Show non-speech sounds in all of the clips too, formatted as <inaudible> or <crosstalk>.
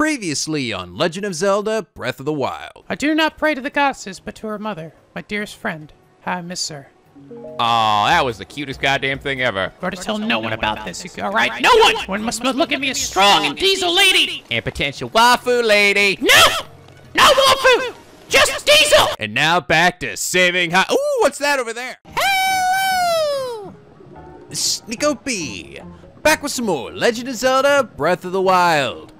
Previously on Legend of Zelda Breath of the Wild. I do not pray to the goddesses, but to her mother, my dearest friend. How I miss her. Oh, that was the cutest goddamn thing ever. You're to tell no one about this, you all right? No one! One must look at me as strong and diesel lady! And potential waifu lady. No! No Wolfu! Just diesel! And now back to saving hi- Ooh, what's that over there? Hello! Sneako Back with some more Legend of Zelda Breath of the Wild.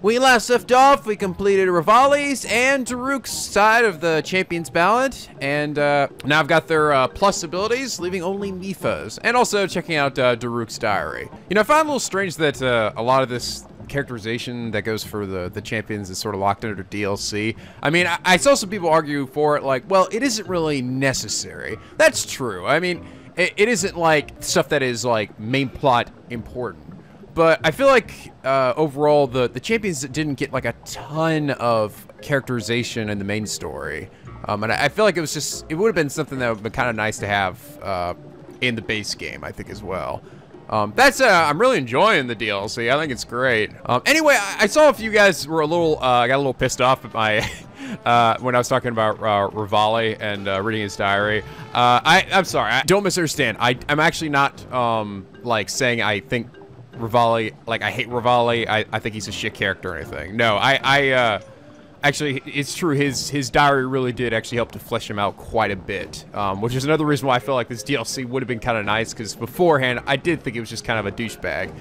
We last left off, we completed Revali's and Daruk's side of the Champion's Ballad, and uh, now I've got their uh, plus abilities, leaving only Mipha's, and also checking out uh, Daruk's diary. You know, I find a little strange that uh, a lot of this characterization that goes for the, the champions is sort of locked under DLC. I mean, I, I saw some people argue for it, like, well, it isn't really necessary. That's true. I mean, it, it isn't like stuff that is like main plot important. But I feel like uh, overall the the champions didn't get like a ton of characterization in the main story, um, and I, I feel like it was just it would have been something that would have been kind of nice to have uh, in the base game. I think as well. Um, that's uh, I'm really enjoying the DLC. I think it's great. Um, anyway, I, I saw if you guys were a little uh, got a little pissed off at my <laughs> uh, when I was talking about uh, Revali and uh, reading his diary. Uh, I I'm sorry. I, don't misunderstand. I I'm actually not um, like saying I think Revali like I hate Revali. I I think he's a shit character or anything. No, I I uh, actually it's true. His his diary really did actually help to flesh him out quite a bit, um, which is another reason why I feel like this DLC would have been kind of nice because beforehand I did think it was just kind of a douchebag.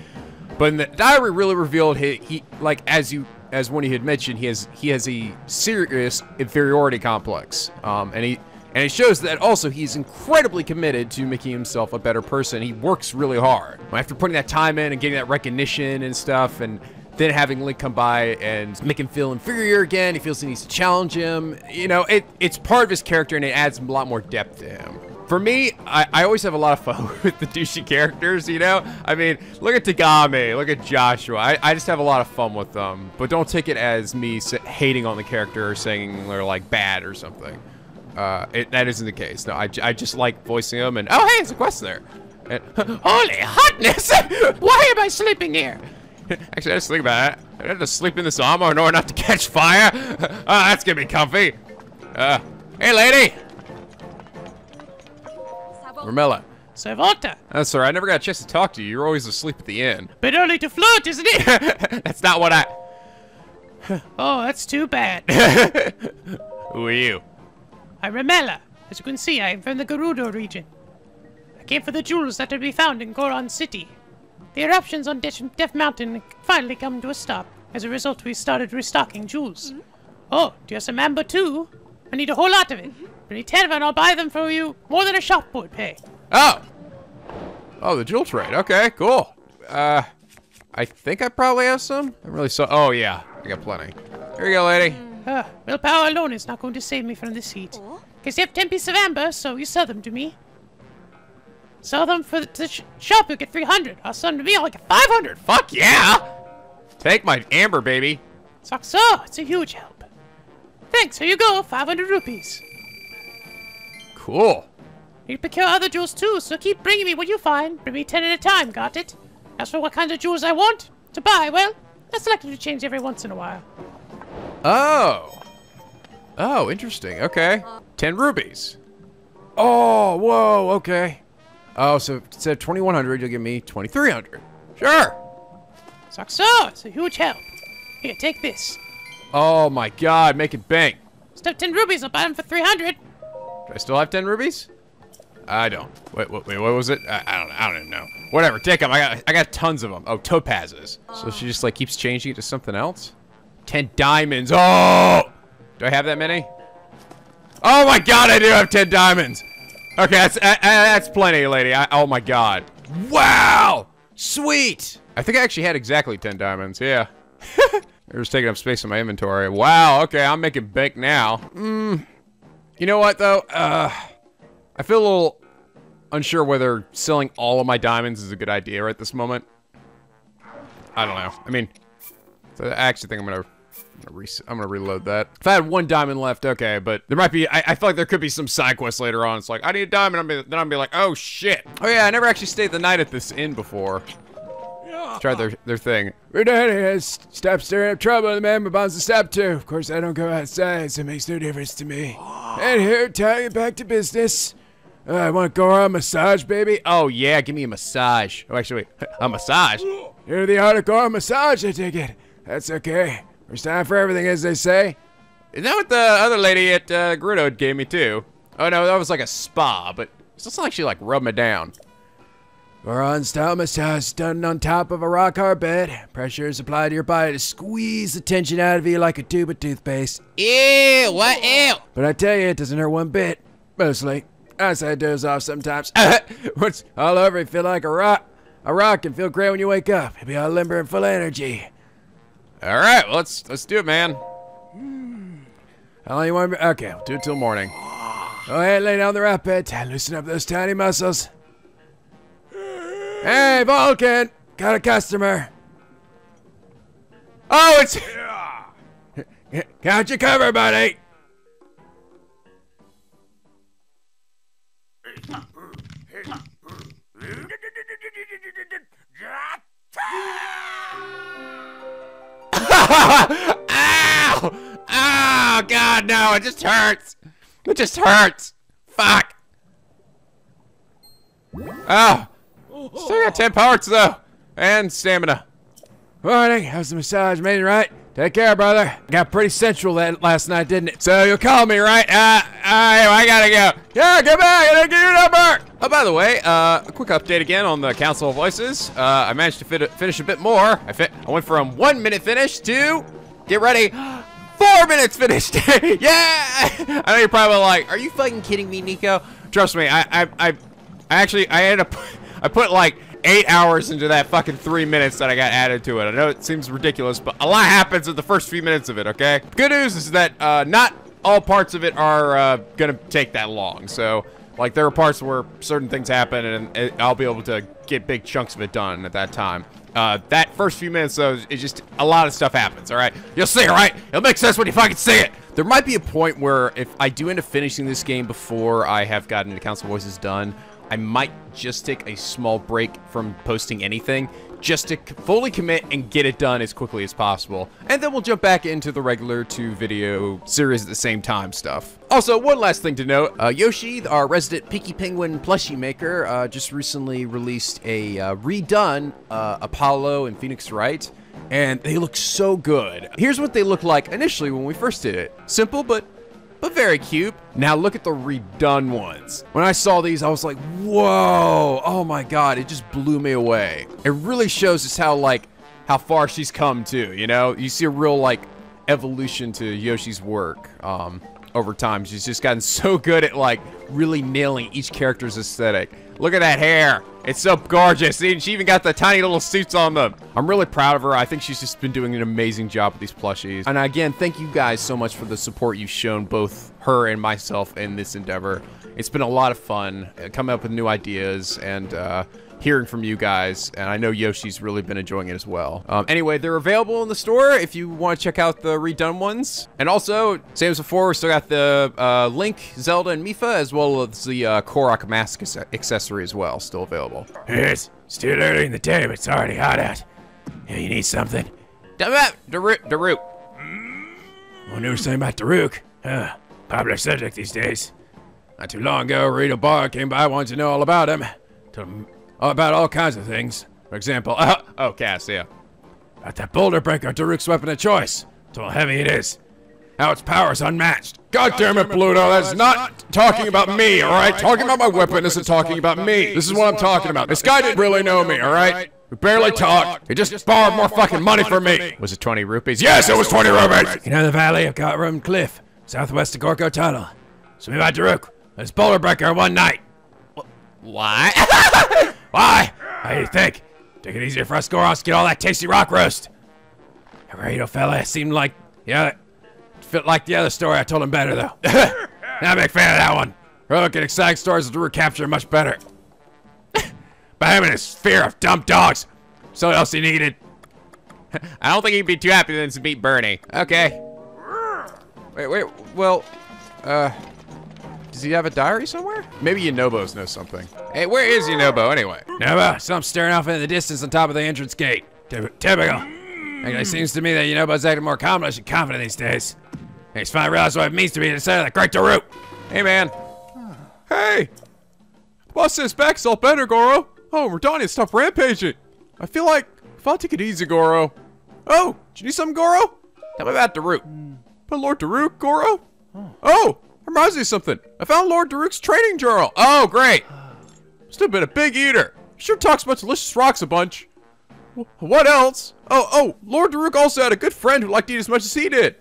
But in the diary really revealed he, he like as you as one he had mentioned, he has he has a serious inferiority complex, um, and he and it shows that also he's incredibly committed to making himself a better person. He works really hard. After putting that time in and getting that recognition and stuff, and then having Link come by and make him feel inferior again, he feels he needs to challenge him. You know, it it's part of his character and it adds a lot more depth to him. For me, I, I always have a lot of fun <laughs> with the douchey characters, you know? I mean, look at Togami, look at Joshua. I, I just have a lot of fun with them. But don't take it as me hating on the character or saying they're, like, bad or something. Uh, it, that isn't the case. No, I, I just like voicing them and, oh, hey, there's a quest there. And, <laughs> Holy hotness! <laughs> Why am I sleeping here? <laughs> Actually, I just think about it. I have to sleep in this armor in order not to catch fire. oh, that's gonna be comfy. Uh, hey, lady. Ramella. Sav'otta! That's all right. I never got a chance to talk to you. You're always asleep at the inn. Bit early to flirt, isn't it? that's not what I... oh, that's too bad. Who are you? I'm Ramella. As you can see, I am from the Gerudo region. I came for the jewels that are to be found in Goron City. The eruptions on Death, Death Mountain finally come to a stop. As a result, we started restocking jewels. Mm -hmm. Oh, do you have some amber too? I need a whole lot of it. Mm -hmm. Bring ten of it and I'll buy them for you more than a shop would pay. Oh! Oh, the jewel trade. Okay, cool. Uh, I think I probably have some. I really saw. Oh, yeah. I got plenty. Here you go, lady. Uh, willpower alone is not going to save me from this heat. Because you have 10 pieces of amber, so you sell them to me. Sell them for the sh shop, you'll get 300. I'll sell them to me, I'll get 500. Fuck yeah! Take my amber, baby. So, it's a huge help. Thanks, here you go, 500 rupees. Cool. You procure other jewels too, so keep bringing me what you find. Bring me 10 at a time, got it? As for what kinds of jewels I want to buy, well, that's likely to change every once in a while. Oh. Oh, interesting. Okay. 10 rubies. Oh, whoa, okay. Oh, so instead of 2100, you'll give me 2300. Sure. So, it's a huge help. Here, take this. Oh my god, make it bank. Still 10 rubies, I'll buy them for 300. Do I still have 10 rubies? I don't. Wait, wait, wait what was it? I, I, don't I don't even know. Whatever, take them. I got I got tons of them. Oh, topazes. So she just like keeps changing it to something else? 10 diamonds. Oh! Do I have that many? Oh my god, I do have 10 diamonds. Okay, that's uh, that's plenty, lady. I, oh my god. Wow! Sweet! I think I actually had exactly 10 diamonds, yeah. <laughs> They're just taking up space in my inventory. Wow, okay, I'm making bank now. Hmm. You know what, though? Uh, I feel a little unsure whether selling all of my diamonds is a good idea right this moment. I don't know. I mean, I actually think I'm gonna, I'm gonna, reload that. If I had one diamond left, okay, but there might be, I, I feel like there could be some side quest later on. It's like, I need a diamond, I'm be, then I'm be like, oh shit. Oh yeah, I never actually stayed the night at this inn before. try their their thing. Stop stirring up trouble the man bombs to stop too. Of course, I don't go outside, so it makes no difference to me. And here, tying it back to business. Uh, I want to go on a massage, baby. Oh yeah, give me a massage. Oh, actually, wait, <laughs> a massage. <laughs> You're the hardcore massage, I take it. That's okay. There's time for everything, as they say. Is that what the other lady at uh, Gerudo gave me too? Oh no, that was like a spa, but it's just like she like rubbed me down. Goron style massage done on top of a rock hard bed. Pressure is applied to your body to squeeze the tension out of you like a tube of toothpaste. Ew, what ew? But I tell you, it doesn't hurt one bit. Mostly. I say doze off sometimes. <laughs> What's all over you feel like a rock? A rock can feel great when you wake up. You'll be all limber and full of energy. All right, well, let's let's do it, man. How long you want me? Okay, Do it till morning. Ah. Go ahead, lay down the rock bed. Loosen up those tiny muscles. Hey, Vulcan! Got a customer. Oh, it's <laughs> Count your cover, buddy. No! It just hurts. It just hurts. Fuck. Oh, still got ten parts though, and stamina. Morning. How's the massage? Made it right? Take care, brother. Got pretty sensual that last night, didn't it? So you'll call me, right? Uh, I, I gotta go. Yeah, get back. I didn't get your number. Oh, by the way, uh, a quick update again on the Council of Voices. Uh, I managed to fit, finish a bit more. I fit. I went from one minute finish to, get ready, four minutes finished. <laughs> yeah. I know you're probably like, are you fucking kidding me, Nico? Trust me, I, I, I, I actually, I ended up, <laughs> I put like eight hours into that fucking three minutes that I got added to it. I know it seems ridiculous, but a lot happens in the first few minutes of it, okay? Good news is that uh, not all parts of it are uh, gonna take that long. So, like, there are parts where certain things happen, and I'll be able to get big chunks of it done at that time. Uh, that first few minutes, though, is just a lot of stuff happens, all right? You'll see all right? It'll make sense when you fucking see it. There might be a point where if I do end up finishing this game before I have gotten the Council Voices done, I might just take a small break from posting anything just to fully commit and get it done as quickly as possible. And then we'll jump back into the regular two video series at the same time stuff. Also, one last thing to note, uh, Yoshi, our resident Picky Penguin plushie maker, uh, just recently released a uh, redone uh, Apollo and Phoenix Wright, and they look so good. Here's what they looked like initially when we first did it. Simple, but but very cute. Now look at the redone ones. When I saw these, I was like, whoa, oh my god, it just blew me away. It really shows us how, like, how far she's come too, you know? You see a real, like, evolution to Yoshi's work um, over time. She's just gotten so good at, like, really nailing each character's aesthetic. Look at that hair. It's so gorgeous. See, she even got the tiny little suits on them. I'm really proud of her. I think she's just been doing an amazing job with these plushies. And again, thank you guys so much for the support you've shown both her and myself in this endeavor. It's been a lot of fun uh, coming up with new ideas and uh, hearing from you guys. And I know Yoshi's really been enjoying it as well. Um, anyway, they're available in the store if you want to check out the redone ones. And also, same as before, we still got the uh, Link, Zelda, and Mipha, as well as the uh, Korok mask accessory as well, still available. It's still early in the day, but it's already hot out. Yeah, you need something. Darut, Darut, Darut. Wonder what's saying about Daruk. Huh, popular subject these days. Not too long ago, Rita Barr came by wanting to know all about him. Told him about all kinds of things. For example, uh, <laughs> Oh, Kass, yeah. about that boulder breaker, Daruk's weapon of choice. Told how heavy it is. How its power is unmatched. God, damn it, Pluto, that's not talking about me, alright? Talking about my weapon isn't talking about me. This is what I'm talking about. This guy didn't really know me, alright? We barely talked. He just borrowed more fucking money from me. Was it 20 rupees? Yes, it was 20 rupees! You know the valley of Gortram Cliff, southwest of Gorko Tunnel. So me by Daruk. This boulder breaker one night. Why? <laughs> Why? How do you think? Take it easier for us Goros to get all that tasty rock roast. That Rito fella seemed like, yeah, fit like the other story. I told him better though. <laughs> Not a big fan of that one. Heroic and exciting stories of Daruk capture are much better. <laughs> but him and his fear of dumb dogs. So else he needed. <laughs> I don't think he'd be too happy then to beat Bernie. okay. Wait, wait, well, uh, Does he have a diary somewhere? Maybe Yunobos knows something. Hey, where is Yunobo anyway? Never. Some staring off into the distance on top of the entrance gate. Typ- Typical. Actually, it seems to me that Yunobo's acting more accomplished and confident these days. He's finally realized what it means to be the center of the Great Daruk. Hey, man. Hey! Boss says back's all better, Goro. Oh, Rudania, stop rampaging. I feel like if I'll take it easy, Goro. Oh, did you need something, Goro? Tell me about Daruk. But Lord Daruk, Goro? Oh, reminds me of something. I found Lord Daruk's training journal. Oh, great. Still been a big eater. Sure talks about delicious rocks a bunch. What else? Oh, oh, Lord Daruk also had a good friend who liked to eat as much as he did.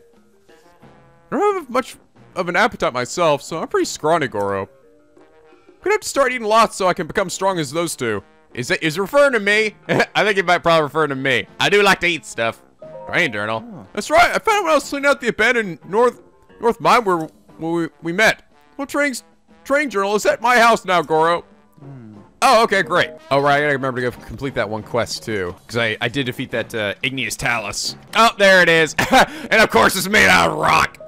I don't have much of an appetite myself, so I'm pretty scrawny, Goro. I'm gonna have to start eating lots so I can become strong as those two. Is it is it referring to me? <laughs> I think it might probably refer to me. I do like to eat stuff. Train journal. That's right. I found it when I was cleaning out the abandoned North North Mine where, where we, we met. Well, training training journal is at my house now, Goro. Oh, okay, great. Oh, right, I gotta remember to go complete that one quest too, because I, I did defeat that uh, igneous talus. Oh, there it is, <laughs> and of course it's made out of rock.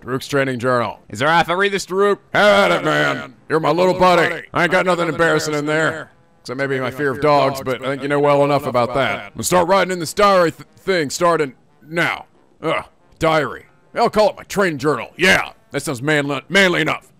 Daruk's training journal. Is there if I read this, Daruk? Have at it, man. You're my little buddy. I ain't got nothing embarrassing in there. Except maybe my fear of dogs, but I think you know well enough about that. I'm gonna start writing in this diary th thing starting now. Ugh, diary. I'll call it my training journal. Yeah, that sounds manly, manly enough.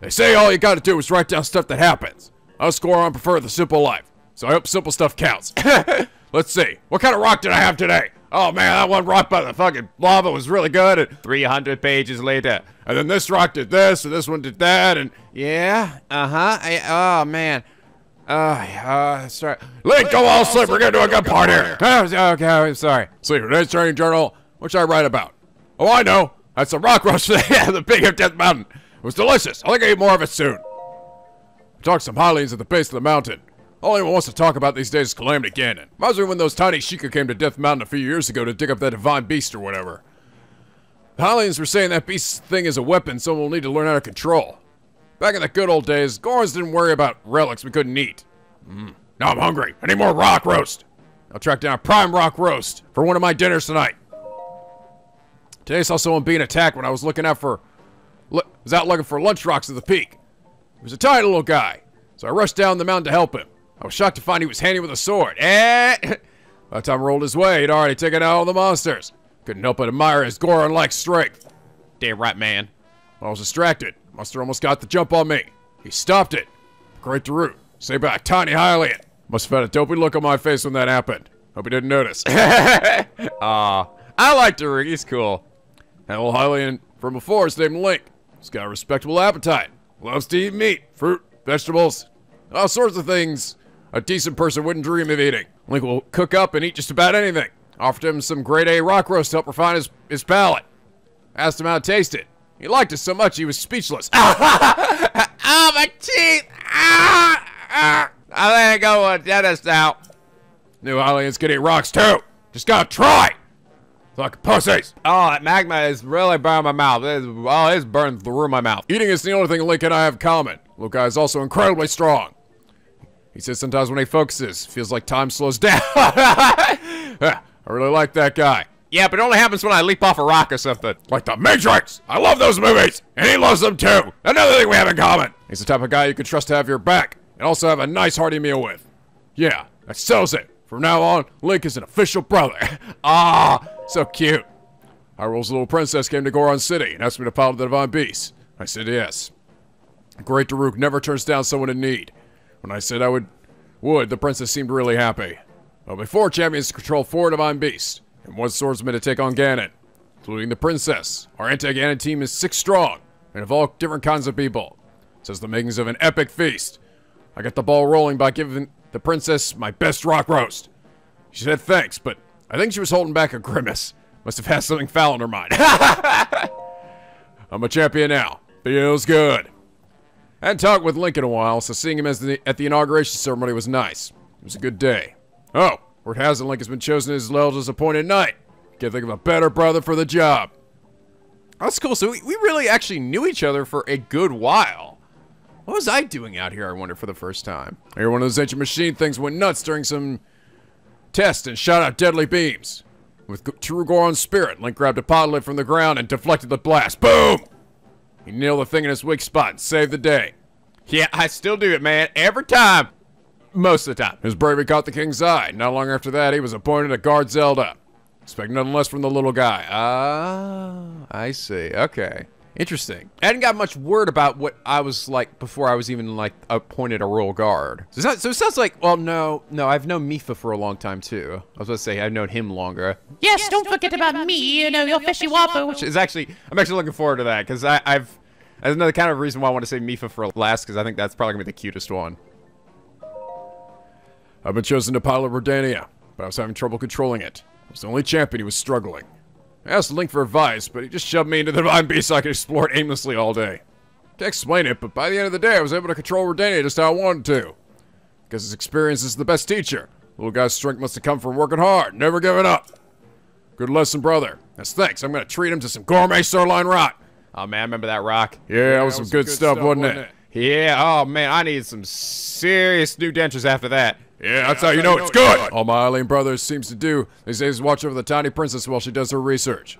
They say all you gotta do is write down stuff that happens. I'll score on prefer the simple life, so I hope simple stuff counts. <laughs> Let's see. What kind of rock did I have today? Oh man, that one rock by the fucking lava was really good. And, 300 pages later. and then this rock did this, and this one did that, and Yeah, uh-huh. Oh, man. Uh, uh, sorry. Link, go all sleep. We're gonna do a good part here. Oh, <laughs> okay, I'm sorry. See, today's training journal. What should I write about? Oh, I know. That's the rock roast for the, <laughs> the Big Hip Death Mountain. It was delicious. I think I eat more of it soon. I talked some Hylians at the base of the mountain. All anyone wants to talk about these days is Calamity Ganon. Reminds me when those tiny Sheikah came to Death Mountain a few years ago to dig up that divine beast or whatever. The Hylians were saying that beast thing is a weapon someone will need to learn how to control. Back in the good old days, Gorons didn't worry about relics we couldn't eat. Mm. Now I'm hungry. I need more rock roast. I'll track down a prime rock roast for one of my dinners tonight. Today I saw someone being attacked when I was looking out for was out looking for lunch rocks at the peak. He was a tiny little guy, so I rushed down the mountain to help him. I was shocked to find he was handy with a sword. Eh! <laughs> By the time I rolled his way, he'd already taken out all the monsters. Couldn't help but admire his Goron-like strength. Damn right, man. I was distracted. Monster almost got the jump on me. He stopped it. Great Daruk. Say back, tiny Hylian. Must have had a dopey look on my face when that happened. Hope he didn't notice. <laughs> <laughs> Aw, I like Daruk. He's cool. That old Hylian from before is named Link. He's got a respectable appetite. Loves to eat meat, fruit, vegetables, all sorts of things a decent person wouldn't dream of eating. Link will cook up and eat just about anything. Offered him some grade A rock roast to help refine his, his palate. Asked him how to taste it. He liked it so much he was speechless. <laughs> Oh, my teeth! Ah! ah. I think I go with dentist now. New Hylians can eat rocks too. Just gotta try. Fucking pussies. Oh, that magma is really burning my mouth. It's, oh, it's burning through my mouth. Eating is the only thing Link and I have in common. Guy is also incredibly strong. He says sometimes when he focuses, feels like time slows down. <laughs> I really like that guy. Yeah, but it only happens when I leap off a rock or something. Like the Matrix! I love those movies! And he loves them too! Another thing we have in common! He's the type of guy you can trust to have your back, and also have a nice hearty meal with. Yeah, that settles it. From now on, Link is an official brother. <laughs> ah, so cute. Hyrule's little princess came to Goron City and asked me to pilot the Divine Beast. I said yes. Great Daruk never turns down someone in need. When I said I would, would, the princess seemed really happy. Well, before champions to control four Divine Beasts, and one swordsman to take on Ganon, including the princess. Our anti-Ganon team is six strong, and of all different kinds of people. Says the makings of an epic feast. I got the ball rolling by giving the princess my best rock roast. She said thanks, but I think she was holding back a grimace. Must have had something foul in her mind. <laughs> I'm a champion now. Feels good. I hadn't talked with Lincoln a while, so seeing him the, at the inauguration ceremony was nice. It was a good day. Oh, word has it Lincoln's been chosen as Zelda's appointed knight. Can't think of a better brother for the job. That's cool. So we, we really actually knew each other for a good while. What was I doing out here, I wonder, for the first time? I hear one of those ancient machine things went nuts during some test and shot out deadly beams. With true Goron spirit, Link grabbed a pot lid from the ground and deflected the blast. Boom! He nailed the thing in his weak spot and saved the day. Yeah, I still do it, man. Every time. Most of the time. His bravery caught the king's eye. Not long after that, he was appointed to guard Zelda. Expect nothing less from the little guy. Ah, I see. Okay. Interesting. I hadn't got much word about what I was like before I was even like appointed a royal guard. So, not- so it sounds like, well, no, no, I've known Mipha for a long time too. I was going to say I've known him longer. Yes, don't forget about me, you know, your fishy whopper. which- It's actually, I'm actually looking forward to that because I've. That's another kind of reason why I want to say Mipha for last because I think that's probably gonna be the cutest one. I've been chosen to pilot Rudania, but I was having trouble controlling it. I was the only champion who was struggling. I asked Link for advice, but he just shoved me into the Divine Beast so I could explore it aimlessly all day. Can't explain it, but by the end of the day, I was able to control Rudania just how I wanted to. Because his experience is the best teacher. Little guy's strength must have come from working hard, never giving up. Good lesson, brother. That's thanks, I'm gonna treat him to some gourmet sirloin rock. Oh man, I remember that rock. Yeah, that was some good, stuff, wasn't it? Yeah. Oh man, I need some serious new dentures after that. Yeah, that's how you know it's good. All my Hylian brothers seems to do these days is watch over the tiny princess while she does her research.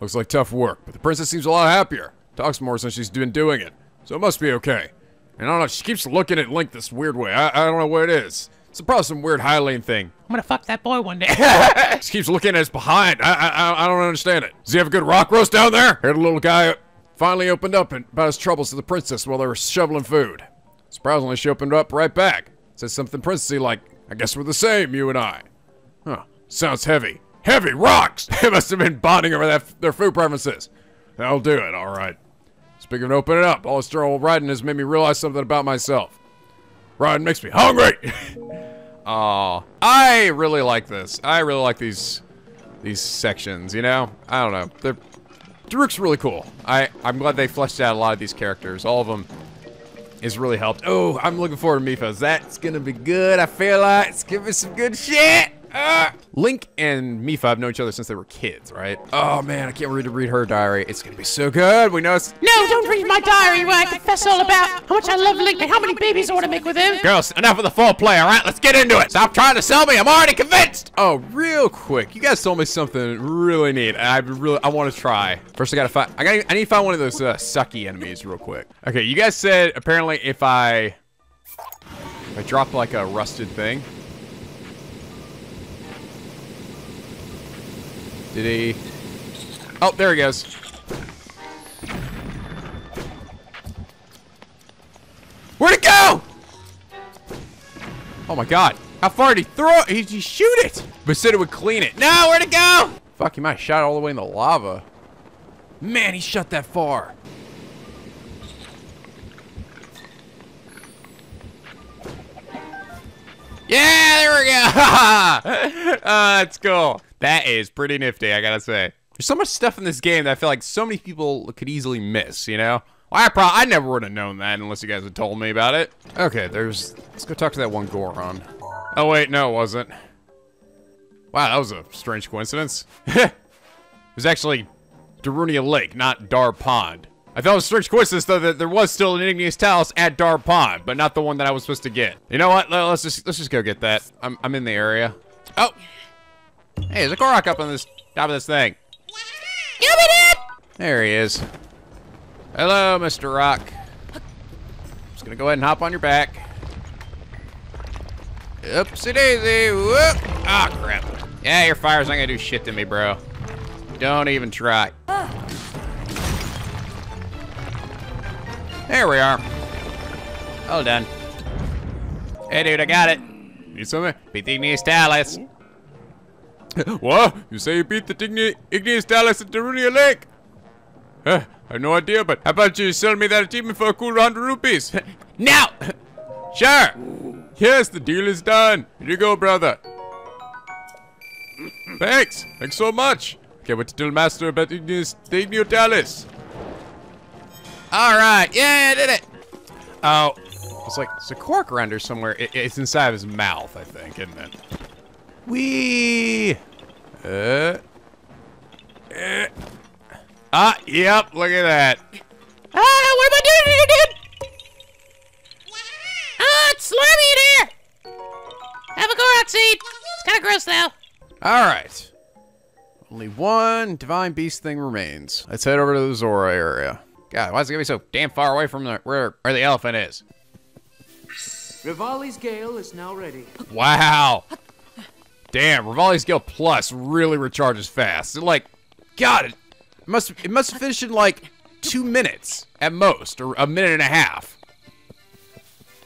Looks like tough work, but the princess seems a lot happier. Talks more since she's been doing it, so it must be okay. And I don't know, she keeps looking at Link this weird way. I, I don't know what it is. It's probably some weird Hylian thing. I'm gonna fuck that boy one day. <laughs> <laughs> She keeps looking at his behind. I, I, I- I don't understand it. Does he have a good rock roast down there? Heard a little guy finally opened up about his troubles to the princess while they were shoveling food. Surprisingly, she opened up right back. Said something princessy like, I guess we're the same, you and I. Huh. Sounds heavy. Heavy rocks! <laughs> they must have been bonding over that, their food preferences. That'll do it, alright. Speaking of opening up, all this trouble riding has made me realize something about myself. Riding makes me hungry! <laughs> Oh, I really like this. I really like these these sections. You know, I don't know. They're Daruk's really cool. I I'm glad they fleshed out a lot of these characters. All of them is really helped. Oh, I'm looking forward to Mipha's. That's gonna be good. I feel like it's gonna be some good shit. Ah. Link and Mipha have known each other since they were kids, right? Oh man, I can't wait to read her diary. It's gonna be so good. We know it's no, don't read my diary where I confess all about how much I love Link and how many babies I want to make with him. Girls, enough of the foreplay, all right? Let's get into it. Stop trying to sell me. I'm already convinced. Oh, real quick, you guys told me something really neat. I really, I want to try. First, I gotta find. I gotta. I need to find one of those uh, sucky enemies real quick. Okay, you guys said apparently if I if I drop like a rusted thing. Did he? Oh, there he goes. Where'd it go? Oh my god. How far did he throw it? He, he shoot it. It would clean it. No, where'd it go? Fuck, he might have shot all the way in the lava. Man, he shot that far. Yeah, there we go. uh, <laughs> that's cool. That is pretty nifty, I gotta say. There's so much stuff in this game that I feel like so many people could easily miss, you know? I pro- I never would have known that unless you guys had told me about it. Okay, there's. Let's go talk to that one Goron. Oh wait, no, it wasn't. Wow, that was a strange coincidence. <laughs> it was actually Darunia Lake, not Dar Pond. I thought it was a strange coincidence though that there was still an igneous talus at Dar Pond, but not the one that I was supposed to get. You know what? Let- Let's just let's just go get that. I'm I'm in the area. Oh, hey, there's a Korok up on this top of this thing. Give it in! There he is. Hello, Mr. Rock. Just gonna go ahead and hop on your back. Oopsie daisy. Whoop. Ah, crap. Yeah, your fire's not gonna do shit to me, bro. Don't even try. There we are. All done. Hey, dude, I got it. Need something? Beat the igneous talus. <laughs> What? You say you beat the Digni- Igneous Talus at Darunia Lake? Huh, I have no idea, but how about you sell me that achievement for a cool 100 rupees? <laughs> Now! <laughs> Sure! yes, the deal is done. Here you go, brother. Thanks. Thanks so much. Can't wait to tell Master about Igneous the Igneo Talus. Alright, yeah, I did it! Oh, it's like, it's a cork render somewhere. It, it's inside of his mouth, I think, isn't it? Wee. Uh. eh. Ah, yep, look at that. Ah, what am I doing here, dude? Ah, it's slimy in here. Have a Korok seed. It's kind of gross though. All right. Only one divine beast thing remains. Let's head over to the Zora area. God, why is it gonna be so damn far away from the, where where the elephant is? Revali's Gale is now ready. Wow. Damn, Revali's Gale Plus really recharges fast. It, like, God, it must it must finish in like two minutes at most, or a minute and a half.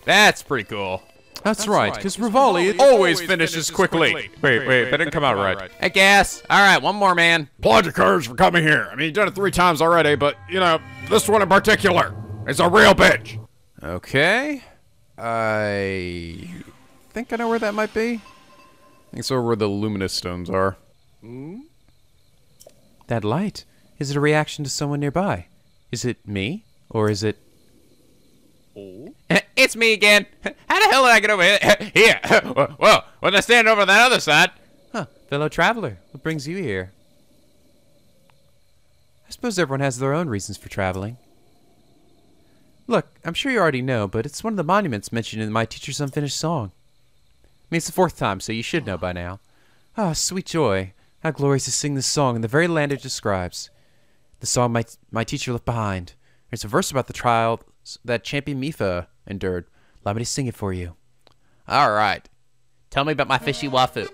That's pretty cool. That's, right, because Revali Always finishes quickly. Wait, wait, that didn't come out right. I guess. All right, one more, man. Applaud your courage for coming here. I mean, you've done it three times already, but, you know, this one in particular is a real bitch. Okay. I think I know where that might be. I think it's over where the luminous stones are. Hmm? That light. Is it a reaction to someone nearby? Is it me? Or is it. Oh? <laughs> It's me again. <laughs> How the hell did I get over here? <laughs> Here. Well, when I stand over that other side. Huh, fellow traveler. What brings you here? I suppose everyone has their own reasons for traveling. Look, I'm sure you already know, but it's one of the monuments mentioned in my teacher's unfinished song. Mean, it's the fourth time, so you should know by now. Ah, sweet joy. How glorious to sing this song in the very land it describes. The song my, my teacher left behind. There's a verse about the trial that champion Mipha endured. Allow me to sing it for you. All right. Tell me about my fishy wafu.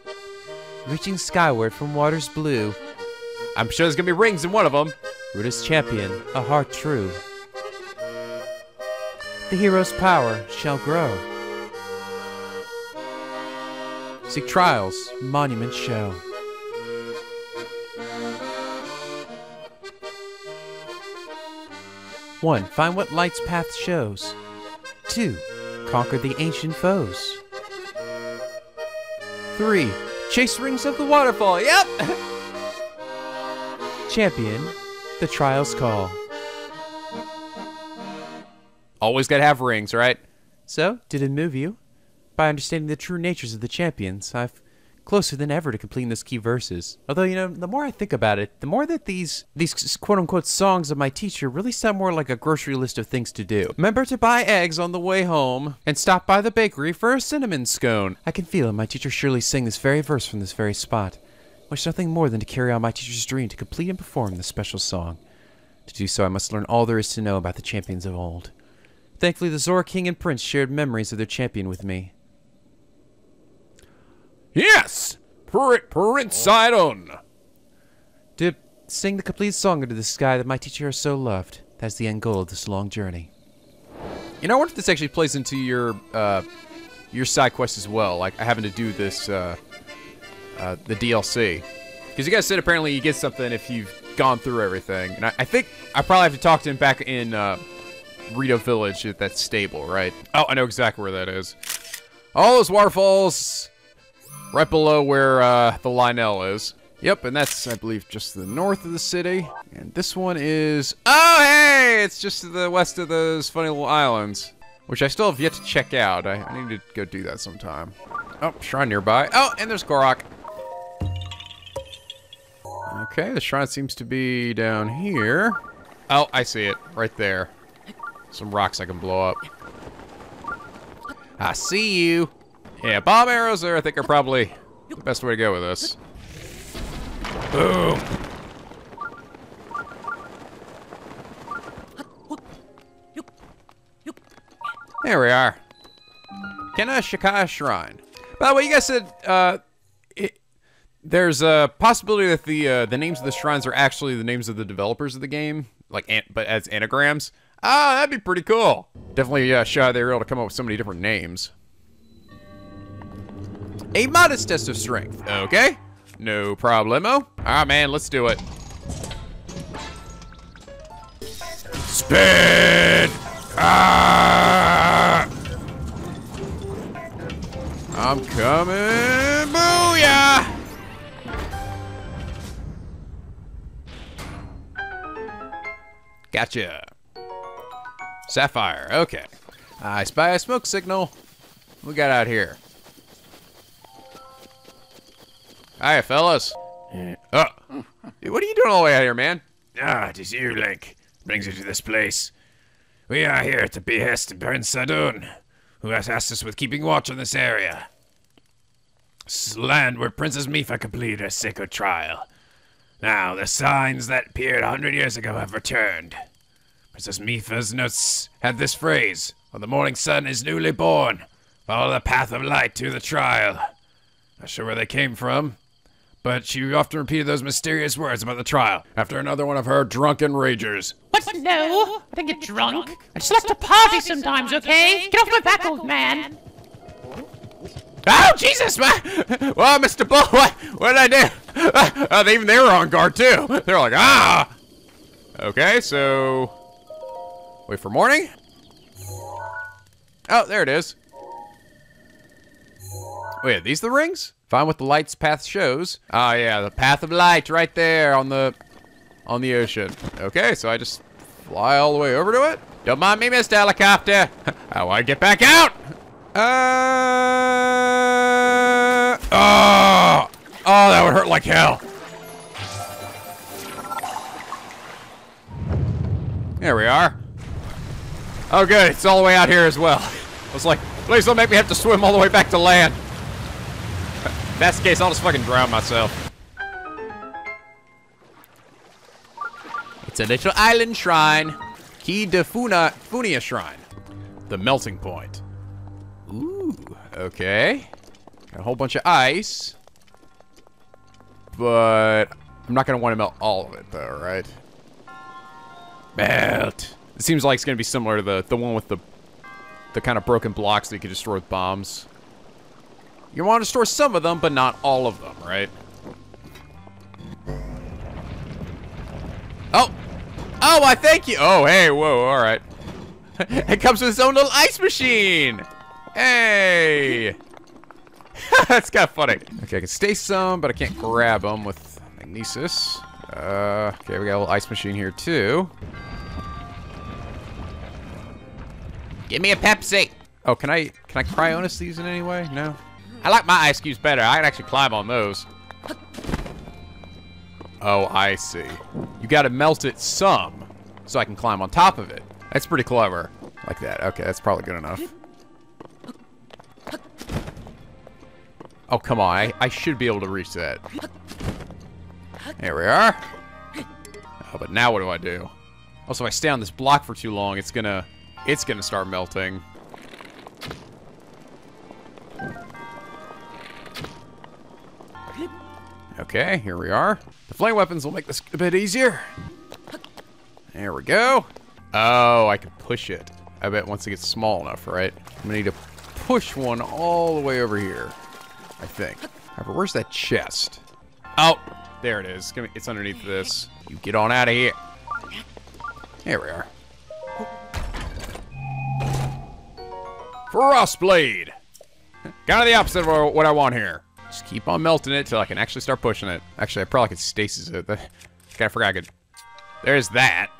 Reaching skyward from waters blue, I'm sure there's gonna be rings in one of them. Ruta's champion, a heart true. The hero's power shall grow. Seek trials, monuments show. One, find what light's path shows. Two, conquer the ancient foes. Three, chase rings of the waterfall. Yep! <laughs> Champion, the trials call. Always gotta have rings, right? So, did it move you? By understanding the true natures of the champions, I've closer than ever to completing those key verses. Although, you know, the more I think about it, the more that these these quote unquote songs of my teacher really sound more like a grocery list of things to do. Remember to buy eggs on the way home and stop by the bakery for a cinnamon scone. I can feel it. My teacher surely sang this very verse from this very spot. Wish nothing more than to carry on my teacher's dream to complete and perform this special song. To do so, I must learn all there is to know about the champions of old. Thankfully, the Zora King and Prince shared memories of their champion with me. Yes! Pr- Prince Sidon. To sing the complete song into the sky that my teacher has so loved. That's the end goal of this long journey. You know, I wonder if this actually plays into your uh, your side quest as well, like having to do this uh, uh, the DLC. Because you guys said apparently you get something if you've gone through everything, and I, I think I probably have to talk to him back in uh, Rito Village at that stable, right? Oh, I know exactly where that is. All those waterfalls right below where uh, the Lynel is. Yep, and that's, I believe, just to the north of the city. And this one is... Oh, hey! It's just to the west of those funny little islands. Which I still have yet to check out. I, I need to go do that sometime. Oh, shrine nearby. Oh, and there's Korok. Okay, the shrine seems to be down here. Oh, I see it. Right there. Some rocks I can blow up. I see you. Yeah, bomb arrows there I think, are probably the best way to go with this. Boom. There we are. Ke'nai Shakah Shrine. By the way, you guys said uh, there's a possibility that the uh, the names of the shrines are actually the names of the developers of the game, like but as anagrams. Ah, that'd be pretty cool. Definitely uh, shy they were able to come up with so many different names. A modest test of strength. Okay. No problemo. Ah, man, let's do it. Spin! Ah! I'm coming. Booyah! Gotcha. Sapphire. Okay. I spy a smoke signal. We got out here. Hiya, fellas. Uh, what are you doing all the way out here, man? Ah, it is you, Link. Brings you to this place. We are here at the behest of Prince Sidon, who has asked us with keeping watch on this area. This is the land where Princess Mipha completed her sacred trial. Now, the signs that appeared a hundred years ago have returned. Princess Mipha's notes had this phrase When the morning sun is newly born, follow the path of light to the trial. Not sure where they came from, but she often repeated those mysterious words about the trial after another one of her drunken ragers. What? No, I don't get drunk. I just like to party sometimes, okay? Get off my back, old man. Oh, Jesus, man! Well, Mr. Bull, what, what did I do? Uh, they, even they were on guard, too. They're like, ah! Okay, so... Wait for morning? Oh, there it is. Wait, are these the rings? Find what the light's path shows. Ah, yeah, the path of light right there on the... on the ocean. Okay, so I just fly all the way over to it? Don't mind me, Mr. Helicopter. <laughs> How do I get back out? Uh... Oh! Oh, that would hurt like hell. There we are. Oh, good. It's all the way out here as well. <laughs> I was like, please don't make me have to swim all the way back to land. The case, I'll just fucking drown myself. It's a little island shrine. Key de Funa, Funia Shrine. The melting point. Ooh, okay. Got a whole bunch of ice. But I'm not going to want to melt all of it, though, right? Melt. It seems like it's going to be similar to the, the one with the the kind of broken blocks that you can destroy with bombs. You want to store some of them, but not all of them, right? Oh! Oh, I thank you! Oh, hey, whoa, alright. <laughs> it comes with its own little ice machine! Hey! <laughs> That's kind of funny. Okay, I can stay some, but I can't grab them with magnesis. Uh, okay, we got a little ice machine here, too. Give me a Pepsi! Oh, can I can I cryonis these in any way? No? I like my ice cubes better. I can actually climb on those. Oh, I see. You gotta melt it some, so I can climb on top of it. That's pretty clever. Like that. Okay, that's probably good enough. Oh, come on. I, I should be able to reach that. There we are. Oh, but now what do I do? Also, if I stay on this block for too long, it's gonna... It's gonna start melting. Okay, here we are. The flame weapons will make this a bit easier. There we go. Oh, I can push it. I bet once it gets small enough, right? I'm gonna need to push one all the way over here. I think. However, where's that chest? Oh, there it is. It's underneath this. You get on out of here. Here we are. Frostblade! Kind of the opposite of what I want here. Just keep on melting it till I can actually start pushing it. Actually, I probably could stasis it. <laughs> Of forgot I could. There's that.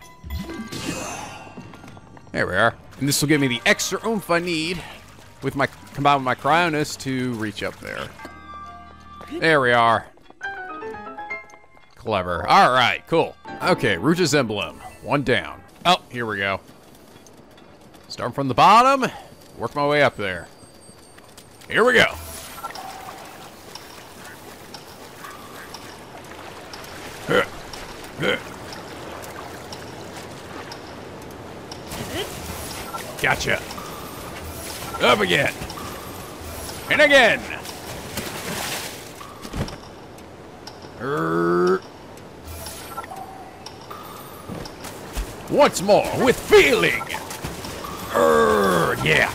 There we are. And this will give me the extra oomph I need with my combined with my cryonis to reach up there. There we are. Clever. All right, cool. Okay, Rouge's emblem. One down. Oh, here we go. Starting from the bottom, work my way up there. Here we go. Gotcha. Up again. And again. Er. Once more, with feeling. Er, yeah.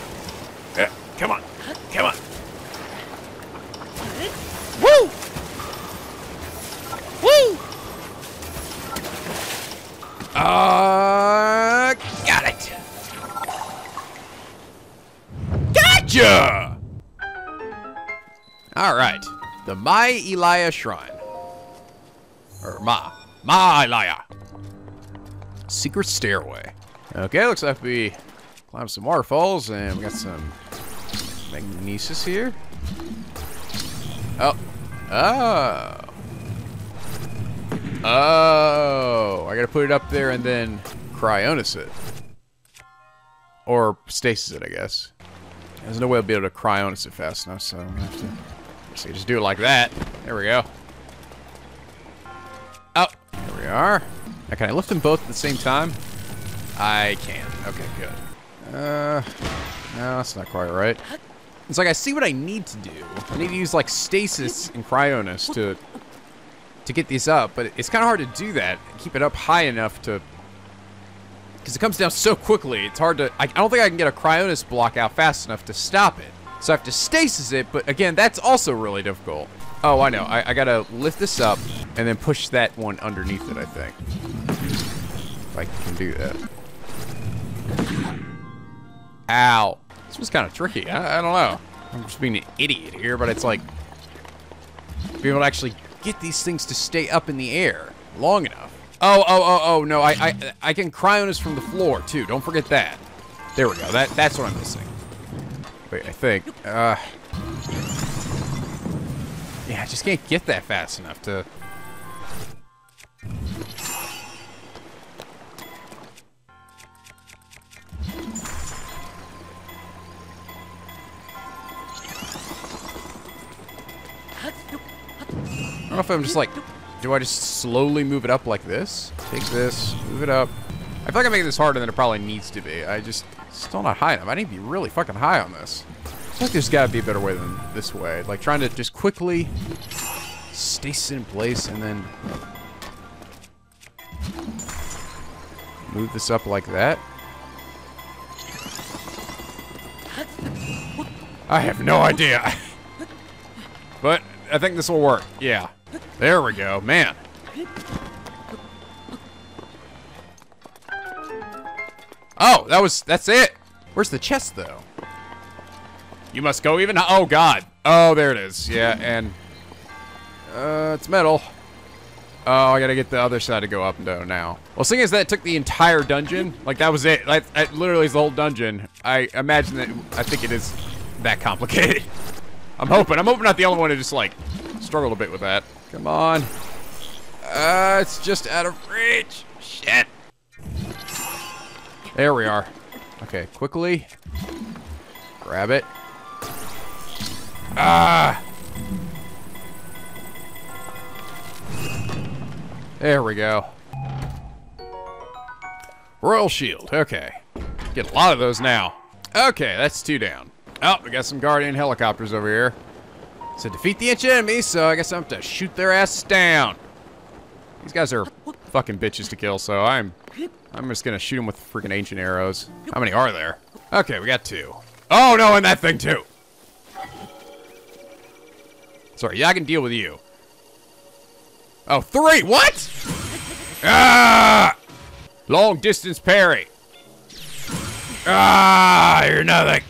Mai Elia Shrine. Or Ma. Ma Elia. Secret stairway. Okay, looks like we climbed some waterfalls and we got some magnesis here. Oh. Oh. Oh. I gotta put it up there and then cryonis it. Or stasis it, I guess. There's no way I'll be able to cryonis it fast enough, so I'm gonna have to so you just do it like that. There we go. Oh, here we are. Now, can I lift them both at the same time? I can. Okay, good. Uh, no, that's not quite right. It's like I see what I need to do. I need to use like stasis and cryonis to to get these up, but it's kind of hard to do that. Keep it up high enough to because it comes down so quickly. It's hard to. I, I don't think I can get a cryonis block out fast enough to stop it. So I have to stasis it, but again, that's also really difficult. Oh, I know. I, I gotta lift this up and then push that one underneath it. I think. If I can do that. Ow. This was kind of tricky. I, I don't know. I'm just being an idiot here, but it's like being able to actually get these things to stay up in the air long enough. Oh, oh, oh, oh, no, I, I, I can cryonis from the floor, too. Don't forget that. There we go. That, that's what I'm missing. Wait, I think. Uh, yeah, I just can't get that fast enough to... I don't know if I'm just like, do I just slowly move it up like this? Take this, move it up. I feel like I'm making this harder than it probably needs to be. I just, still not high enough. I need to be really fucking high on this. I think there's gotta be a better way than this way. Like trying to just quickly stasis in place and then move this up like that. I have no idea. <laughs> but I think this will work. Yeah. There we go. Man. Oh, that was, that's it. Where's the chest, though? You must go even, oh, God. Oh, there it is. Yeah, and, uh, it's metal. Oh, I gotta get the other side to go up and down now. Well, seeing as that took the entire dungeon, like, that was it. Like, that literally is the whole dungeon. I imagine that, I think it is that complicated. <laughs> I'm hoping. I'm hoping not the only one to just, like, struggle a bit with that. Come on. Uh, it's just out of reach. Shit. There we are. Okay, quickly. Grab it. Ah! There we go. Royal Shield. Okay. Get a lot of those now. Okay, that's two down. Oh, we got some Guardian helicopters over here. So defeat the enemies, so I guess I'm to shoot their asses down. These guys are fucking bitches to kill, so I'm I'm just gonna shoot them with freaking ancient arrows. How many are there? Okay, we got two. Oh no, and that thing too. Sorry, yeah, I can deal with you. Oh, three! What? Ah! Long distance parry. Ah, you're nothing.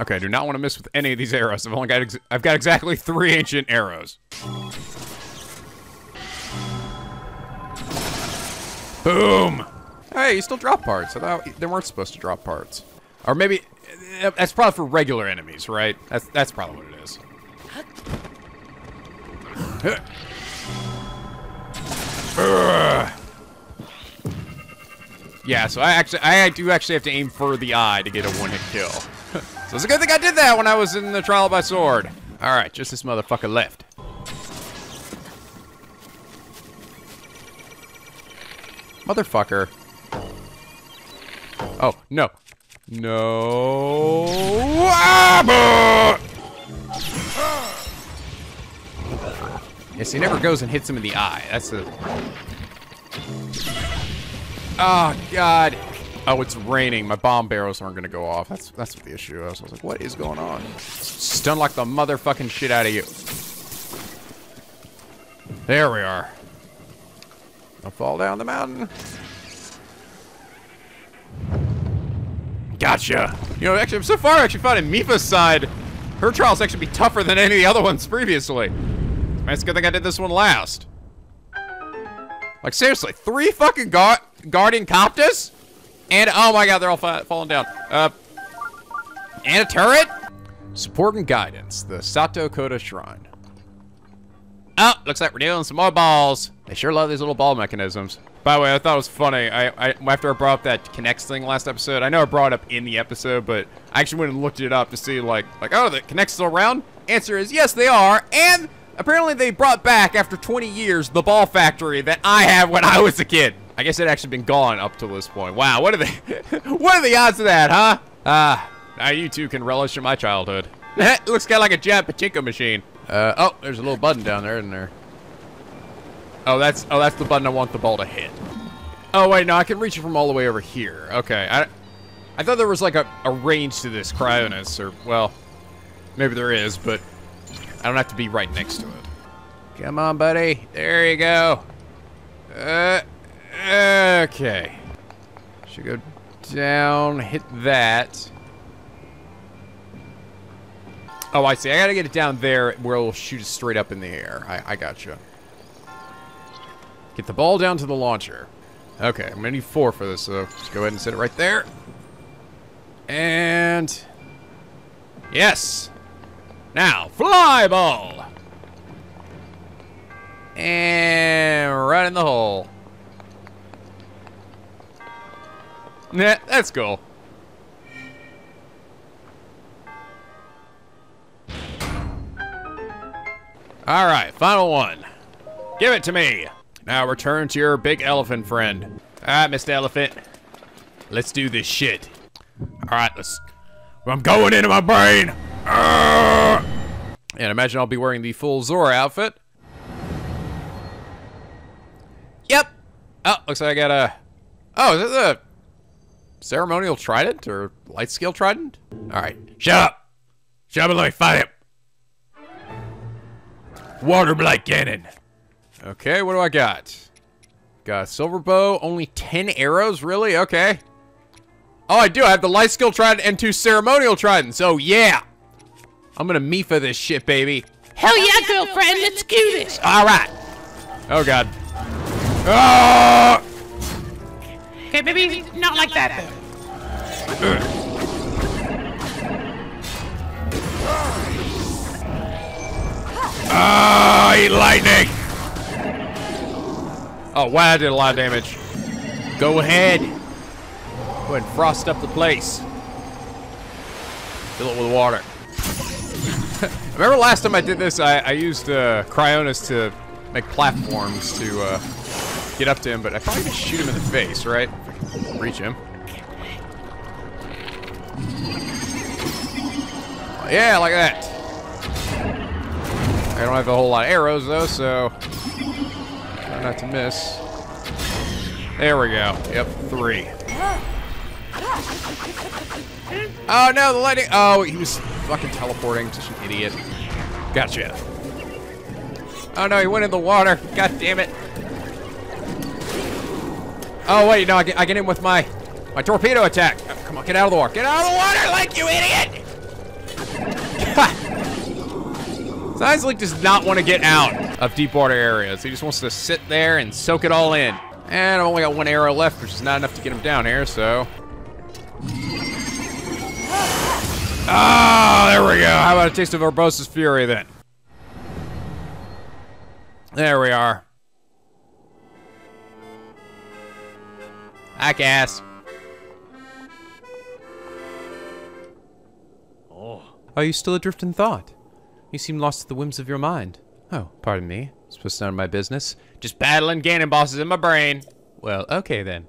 Okay, I do not want to miss with any of these arrows. I've only got I've got exactly three ancient arrows. Boom! Hey, you still drop parts. I thought they weren't supposed to drop parts. Or maybe that's probably for regular enemies, right? That's that's probably what it is. Yeah, so I actually I do actually have to aim for the eye to get a one-hit kill. <laughs> so it's a good thing I did that when I was in the trial by sword. All right, just this motherfucker left. Motherfucker. Oh, no. No. Ah, yes, he never goes and hits him in the eye. That's the... Oh, God. Oh, it's raining. My bomb barrels aren't to go off. That's that's what the issue is. I was like, what is going on? Stun like the motherfucking shit out of you. There we are. I'll fall down the mountain. Gotcha. You know, actually, I'm so far actually finding Mipha's side. Her trials actually be tougher than any of the other ones previously. It's a good thing I did this one last. Like, seriously, three fucking guard Guardian Copters? And, oh my god, they're all fa falling down. Uh, and a turret? Support and guidance, the Sato Koda Shrine. Oh, looks like we're dealing some more balls. They sure love these little ball mechanisms. By the way, I thought it was funny. I, I after I brought up that K'NEX thing last episode, I know I brought it up in the episode, but I actually went and looked it up to see like like oh the K'NEX still around? Answer is yes they are, and apparently they brought back after 20 years the ball factory that I had when I was a kid. I guess it had actually been gone up to this point. Wow, what are the <laughs> what are the odds of that, huh? Ah, now you two can relish in my childhood. <laughs> it looks kind of like a giant pachinko machine. Uh, oh, there's a little button down there, isn't there? Oh, that's oh, that's the button I want the ball to hit. Oh wait, no, I can reach it from all the way over here. Okay, I, I thought there was like a, a range to this Cryonis, or well, maybe there is, but I don't have to be right next to it. Come on, buddy. There you go. Uh, okay. Should go down, hit that. Oh, I see. I gotta get it down there where it'll shoot it straight up in the air. I, I gotcha. Get the ball down to the launcher. Okay, I'm gonna need four for this, so just go ahead and set it right there. And... Yes! Now, fly ball! And right in the hole. Nah, that's cool. All right, final one. Give it to me. Now return to your big elephant friend. All right, Mr. Elephant. Let's do this shit. All right, let's. I'm going into my brain. Arrgh! And imagine I'll be wearing the full Zora outfit. Yep. Oh, looks like I got a. Oh, is it a ceremonial trident or light scale trident? All right, shut up. Shut up and let me fight him. Water Blight Ganon. Okay, what do I got? Got a silver bow, only 10 arrows, really? Okay. Oh, I do. I have the light scale trident and two ceremonial tridents. So, yeah. I'm gonna Mipha this shit, baby. Hell yeah, girlfriend, let's do this. All right. Oh, God. Ah! Okay, maybe not like that though. <clears throat> Ah, eat lightning! Oh, wow, that did a lot of damage. Go ahead. Go ahead and frost up the place. Fill it with water. <laughs> Remember last time I did this, I, I used uh, Cryonis to make platforms to uh, get up to him, but I probably just shoot him in the face, right? I reach him. Yeah, like that. I don't have a whole lot of arrows, though, so... Try not to miss. There we go. Yep, three. Oh, no, the lightning... Oh, he was fucking teleporting. Such an idiot. Gotcha. Oh, no, he went in the water. God damn it. Oh, wait, no, I get, I get him with my... My torpedo attack. Oh, come on, get out of the water. Get out of the water, like you idiot! Seismic does not want to get out of deep water areas. He just wants to sit there and soak it all in. And I've only got one arrow left, which is not enough to get him down here, so... Ah, there we go. How about a taste of Urbosa's Fury, then? There we are. I guess. Are you still adrift in thought? You seem lost to the whims of your mind. Oh, pardon me. It's Supposed to none of my business. Just battling Ganon bosses in my brain. Well, okay then.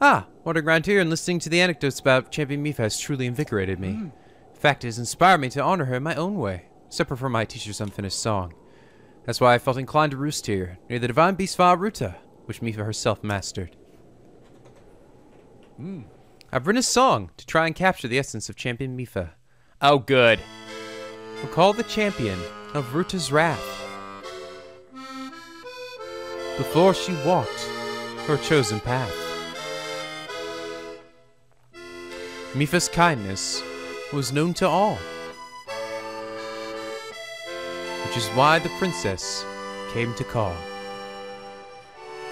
Ah, wandering around here and listening to the anecdotes about Champion Mipha has truly invigorated me. In fact, it has inspired me to honor her in my own way, separate from my teacher's unfinished song. That's why I felt inclined to roost here, near the divine beast Ruta, which Mipha herself mastered. I've written a song to try and capture the essence of Champion Mipha. Oh, good. Recall the champion of Ruta's wrath. Before she walked her chosen path. Mipha's kindness was known to all. Which is why the princess came to call.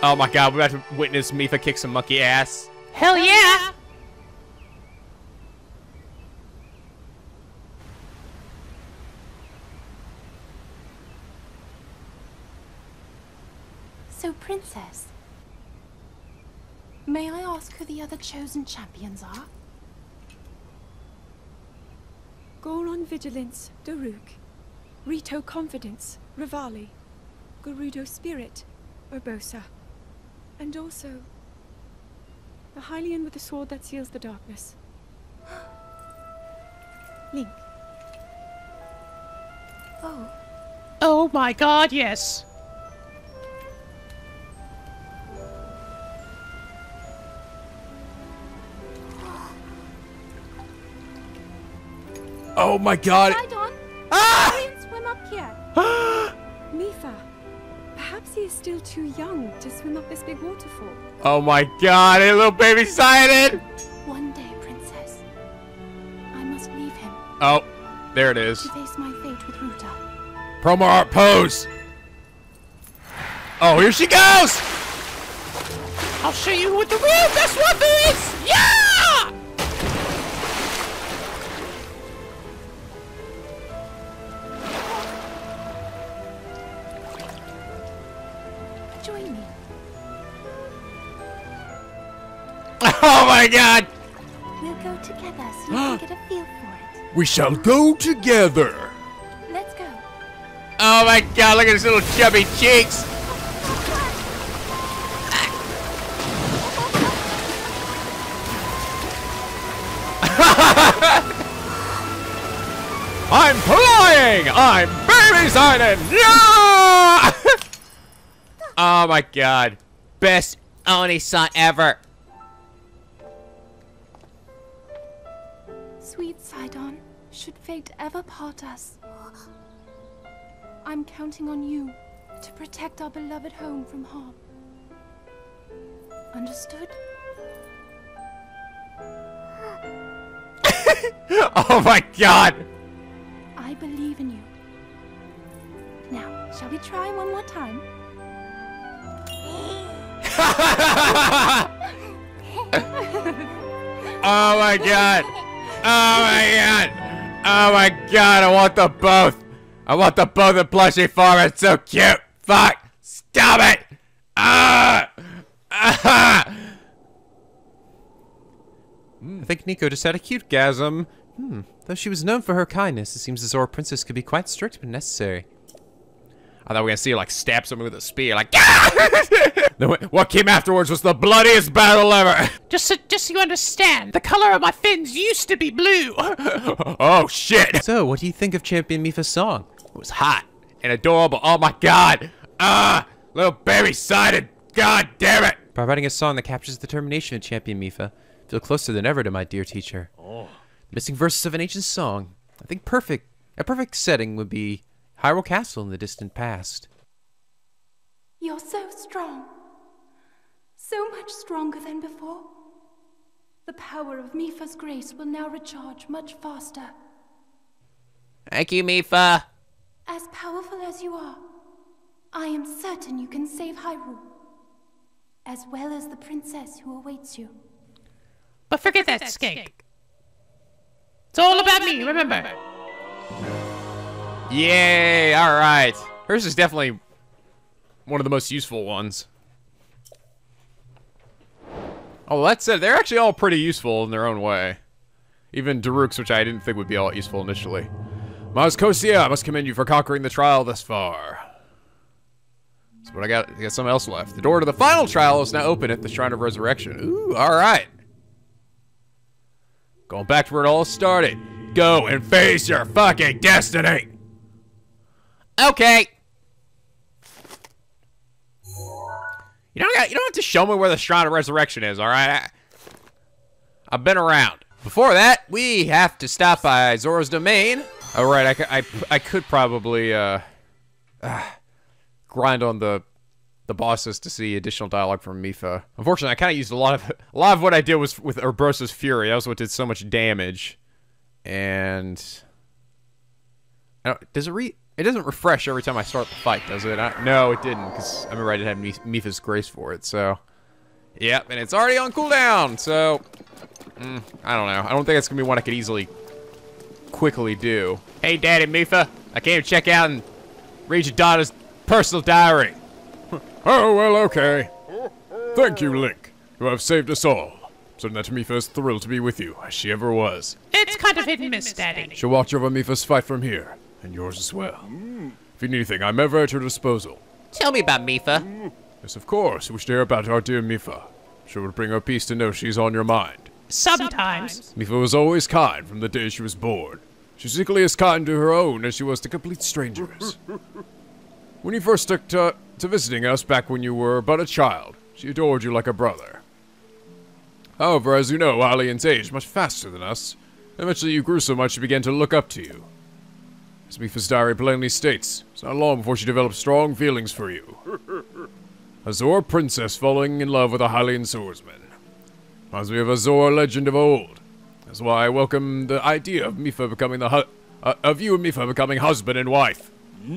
Oh my god, we're about to witness Mipha kick some monkey ass. Hell yeah. So, Princess, may I ask who the other chosen champions are? Goron Vigilance, Daruk. Rito Confidence, Revali. Gerudo Spirit, Urbosa. And also The Hylian with the sword that seals the darkness. <gasps> Link. Oh, Oh my god, yes. Oh my god. Sidon! Ah! Try and swim up here. <gasps> Mipha. Perhaps he is still too young to swim up this big waterfall. Oh my god, a little baby Sidon! One day, Princess, I must leave him Oh, there it is. to face my fate with Ruta. Promo art pose. Oh, here she goes! I'll show you what the real best weapon is! Yeah! Oh my god! We'll go together so you can get a feel for it. <gasps> We shall go together. Let's go. Oh my god, look at his little chubby cheeks! <laughs> I'm flying! I'm baby Sidon! Yeah! <laughs> oh my god. Best only son ever. Fate ever part us, I'm counting on you to protect our beloved home from harm. Understood? <laughs> Oh my god! I believe in you. Now, shall we try one more time? <laughs> Oh my god! Oh my god! Oh my god, I want the both! I want the both of plushy farm, it's so cute! Fuck! Stop it! Ah! Ah! I think Nico just had a cute gasm. Hmm. Though she was known for her kindness, it seems the Zora Princess could be quite strict when necessary. I thought we were gonna see her, like stab someone with a spear, like ah! <laughs> Then what- What came afterwards was the bloodiest battle ever! <laughs> Just so, just so you understand, the color of my fins used to be blue. <laughs> oh shit! So, what do you think of Champion Mipha's song? It was hot and adorable. Oh my god! Ah! Little baby Sidon! God damn it! By writing a song that captures the determination of Champion Mipha, feel closer than ever to my dear teacher. Oh. Missing verses of an ancient song. I think perfect, a perfect setting would be Hyrule Castle in the distant past. You're so strong. So much stronger than before. The power of Mipha's grace will now recharge much faster. Thank you, Mipha. As powerful as you are, I am certain you can save Hyrule. As well as the princess who awaits you. But forget that, Skank. It's all about me, remember? Yay! All right. Hers is definitely one of the most useful ones. Oh, that said, they're actually all pretty useful in their own way. Even Daruk's, which I didn't think would be all useful initially. Moscosia, I must commend you for conquering the trial thus far. So what I got, I got something else left. The door to the final trial is now open at the Shrine of Resurrection. Ooh, all right. Going back to where it all started. Go and face your fucking destiny. Okay. You don't got, you don't have to show me where the Shrine of Resurrection is, all right? I've been around. Before that, we have to stop by Zora's Domain. All right, I, I, I could probably uh, ah, grind on the the bosses to see additional dialogue from Mipha. Unfortunately, I kind of used a lot of a lot of what I did was with Urbosa's Fury. That was what did so much damage. And don't, does it re? It doesn't refresh every time I start the fight, does it? I, no, it didn't, because I remember I didn't have Mi- Mipha's Grace for it. So, yep, and it's already on cooldown. So, mm, I don't know. I don't think it's gonna be one I could easily, quickly do. Hey, Daddy Mipha, I came to check out and read your daughter's personal diary. <laughs> Oh, well, okay. Thank you, Link. You have saved us all. So that Mipha is thrilled to be with you, as she ever was. It's kind of hidden miss, Daddy. She'll watch over Mipha's fight from here, and yours as well. If you need anything, I'm ever at your disposal. Tell me about Mipha. Yes, of course. Wish to hear about our dear Mipha. Sure would bring her peace to know she's on your mind. Sometimes. Mipha was always kind from the day she was born. She was equally as kind to her own as she was to complete strangers. <laughs> when you first took to, to visiting us back when you were but a child, she adored you like a brother. However, as you know, Hylians age much faster than us. Eventually, you grew so much she began to look up to you. As Mipha's diary plainly states, it's not long before she develops strong feelings for you. <laughs> A Zora princess falling in love with a Hylian swordsman. Reminds me of a Zora legend of old. That's why I welcome the idea of Mipha becoming the hu- uh, of you and Mipha becoming husband and wife.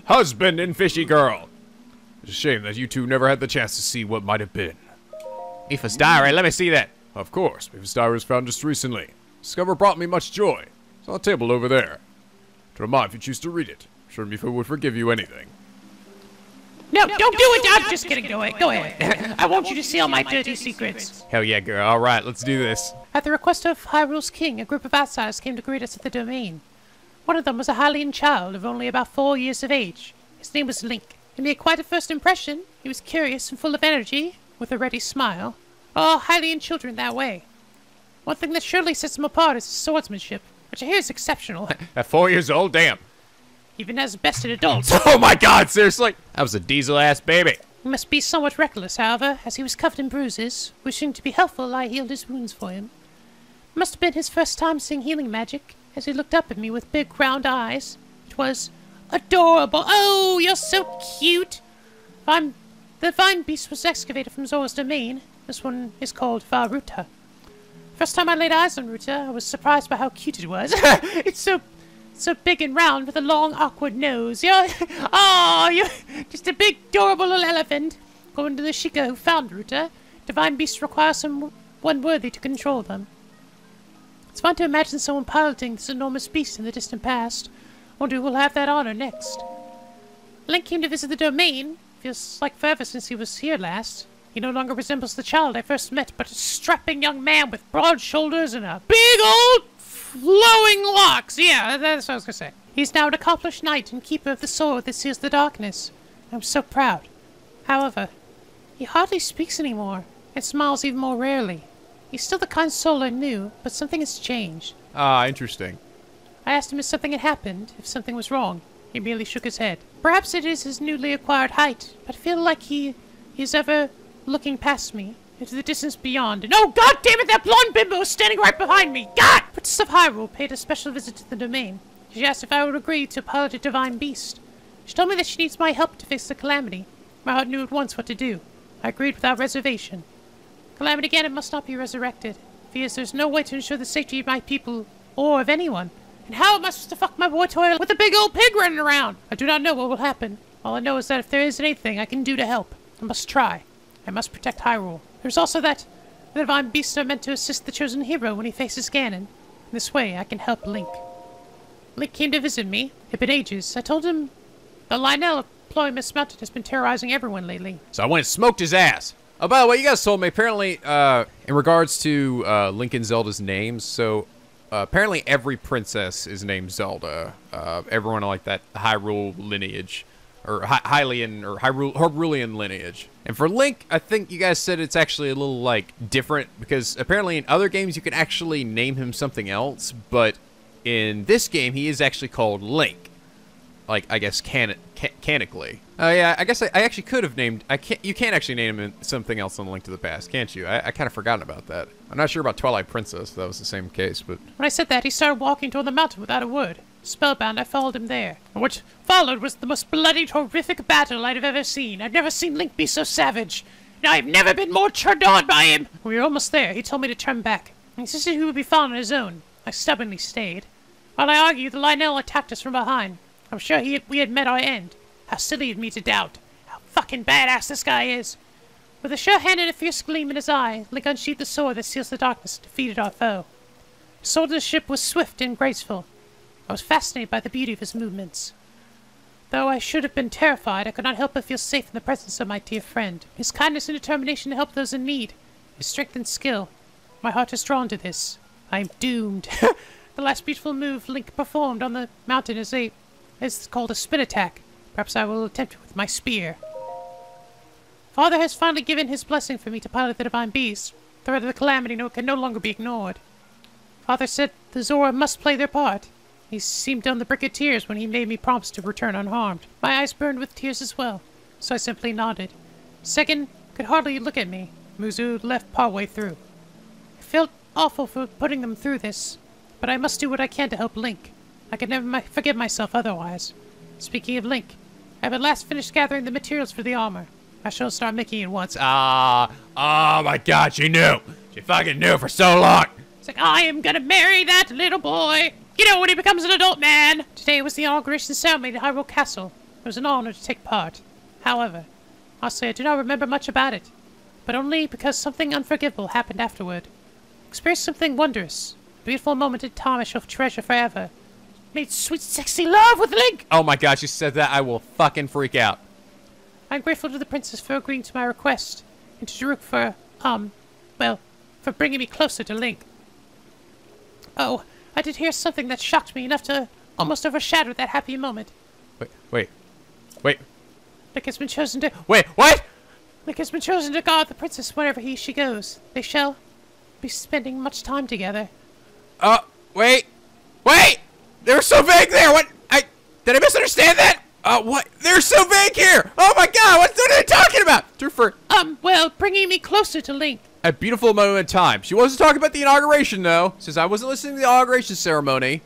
Husband and fishy girl. It's a shame that you two never had the chance to see what might have been. Mipha's diary, let me see that. Of course, Mipha's diary was found just recently. Discover brought me much joy. It's on the table over there. Don't mind if you choose to read it. I'm sure Mipha would forgive you anything. No, don't do it! I'm just kidding. Go ahead. Go ahead. <laughs> I want you to see all my dirty secrets. Hell yeah, girl. All right, let's do this. At the request of Hyrule's king, a group of outsiders came to greet us at the domain. One of them was a Hylian child of only about four years of age. His name was Link. He made quite a first impression. He was curious and full of energy, with a ready smile. All Hylian children that way. One thing that surely sets him apart is his swordsmanship, which I hear is exceptional, At four years old, damn. even as best bested adults. <laughs> Oh my god, seriously? That was a diesel ass baby. He must be somewhat reckless, however, as he was covered in bruises. Wishing to be helpful, I healed his wounds for him. It must have been his first time seeing healing magic, as he looked up at me with big round eyes. It was adorable. Oh, you're so cute. Vine, the vine beast was excavated from Zora's domain. This one is called Vah Ruta. First time I laid eyes on Ruta, I was surprised by how cute it was. <laughs> <laughs> it's so so big and round with a long, awkward nose. You're, <laughs> oh, you're just a big, adorable little elephant. According to the Sheikah who found Ruta, divine beasts require someone worthy to control them. It's fun to imagine someone piloting this enormous beast in the distant past. Wonder who will have that honor next. Link came to visit the domain. Feels like forever since he was here last. He no longer resembles the child I first met, but a strapping young man with broad shoulders and a big old flowing locks. Yeah, that's what I was gonna say. He's now an accomplished knight and keeper of the sword that seals the darkness. I'm so proud. However, he hardly speaks anymore and smiles even more rarely. He's still the kind soul I knew, but something has changed. Ah, interesting. I asked him if something had happened, if something was wrong. He merely shook his head. Perhaps it is his newly acquired height, but I feel like he is ever looking past me into the distance beyond. And oh, god damn it, that blonde bimbo is standing right behind me! God! Princess of Hyrule paid a special visit to the domain. She asked if I would agree to pilot a divine beast. She told me that she needs my help to fix the calamity. My heart knew at once what to do. I agreed without reservation. Calamity Ganon must not be resurrected, because there's no way to ensure the safety of my people or of anyone. And how am I supposed to fuck my boy toy with a big old pig running around? I do not know what will happen. All I know is that if there is anything I can do to help, I must try. I must protect Hyrule. There's also that the divine beasts are meant to assist the chosen hero when he faces Ganon. This way, I can help Link. Link came to visit me. It's been ages. I told him the Lynel employee Miss Mountain has been terrorizing everyone lately. So I went and smoked his ass. Oh, by the way, you guys told me apparently, uh, in regards to uh, Link and Zelda's names, so uh, apparently every princess is named Zelda. Uh, everyone like that Hyrule lineage, or Hy- Hylian or Hyrule Hyrulean lineage. And for Link, I think you guys said it's actually a little like different because apparently in other games you can actually name him something else, but in this game he is actually called Link like I guess can ca- canically. Oh yeah, I guess I, I actually could have named. I can't. You can't actually name him something else on Link to the Past, can't you? I, I kind of forgotten about that. I'm not sure about Twilight Princess. That was the same case, but When I said that, he started walking toward the mountain without a word. Spellbound, I followed him there. What followed was the most bloody, horrific battle I'd have ever seen. I've never seen Link be so savage. And I've never been more turned on by him. We were almost there. He told me to turn back. He insisted he would be found on his own. I stubbornly stayed. While I argued, the Lynel attacked us from behind. I'm sure he we had met our end. How silly of me to doubt. How fucking badass this guy is. With a sure hand and a fierce gleam in his eye, Link unsheathed the sword that seals the darkness and defeated our foe. The swordsmanship was swift and graceful. I was fascinated by the beauty of his movements. Though I should have been terrified, I could not help but feel safe in the presence of my dear friend. His kindness and determination to help those in need, his strength and skill. My heart is drawn to this. I am doomed. <laughs> the last beautiful move Link performed on the mountain is a... is called a spin attack. Perhaps I will attempt it with my spear. Father has finally given his blessing for me to pilot the Divine Beast. The threat of the Calamity no can no longer be ignored. Father said the Zora must play their part. He seemed on the brink of tears when he made me promise to return unharmed. My eyes burned with tears as well, so I simply nodded. Sidon could hardly look at me. Muzu left partway through. I felt awful for putting them through this, but I must do what I can to help Link. I could never forgive myself otherwise. Speaking of Link, I have at last finished gathering the materials for the armor. I shall start making it once. Ah, oh my god, she knew. She fucking knew for so long. It's like, I am gonna marry that little boy. You know, when he becomes an adult man. Today was the inauguration ceremony at Hyrule Castle. It was an honor to take part. However, honestly, I do not remember much about it, but only because something unforgivable happened afterward. Experienced something wondrous. A beautiful moment in time I shall treasure forever. Made sweet, sexy love with Link. Oh my gosh, you said that, I will fucking freak out. I'm grateful to the princess for agreeing to my request, and to Daruk for, um, well, for bringing me closer to Link. Oh, I did hear something that shocked me enough to almost overshadow that happy moment. Wait, wait, wait, Link has been chosen to wait, what? Link has been chosen to guard the princess wherever he she goes. They shall be spending much time together. Uh, wait, wait! They're so vague there. What? I did I misunderstand that? Uh, what? They're so vague here. Oh my god, what, what are they talking about? True for Um, well, bringing me closer to Link. A beautiful moment in time. She wasn't talking about the inauguration though. since I wasn't listening to the inauguration ceremony.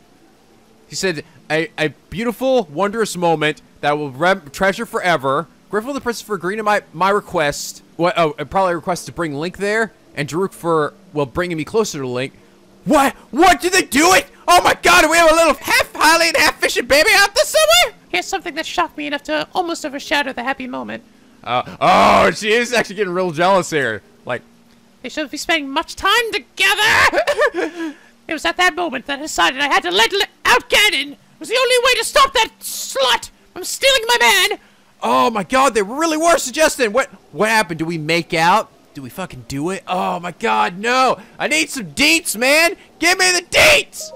He said a, a beautiful, wondrous moment that will treasure forever. Grateful to the princess for agreeing to my my request. What? Oh, probably a request to bring Link there, and Daruk for well bringing me closer to Link. What? What? Did they do it? Oh my God! We have a little half Hylian half fishing baby out there somewhere? Here's something that shocked me enough to almost overshadow the happy moment. Uh, oh, she is actually getting real jealous here. Like, They shall be spending much time together. <laughs> it was at that moment that I decided I had to let li- out Ganon. It was the only way to stop that slut from stealing my man. oh my God, they really were suggesting. What? What happened? Do we make out? Do we fucking do it? Oh my God, no! I need some deets, man. Give me the deets.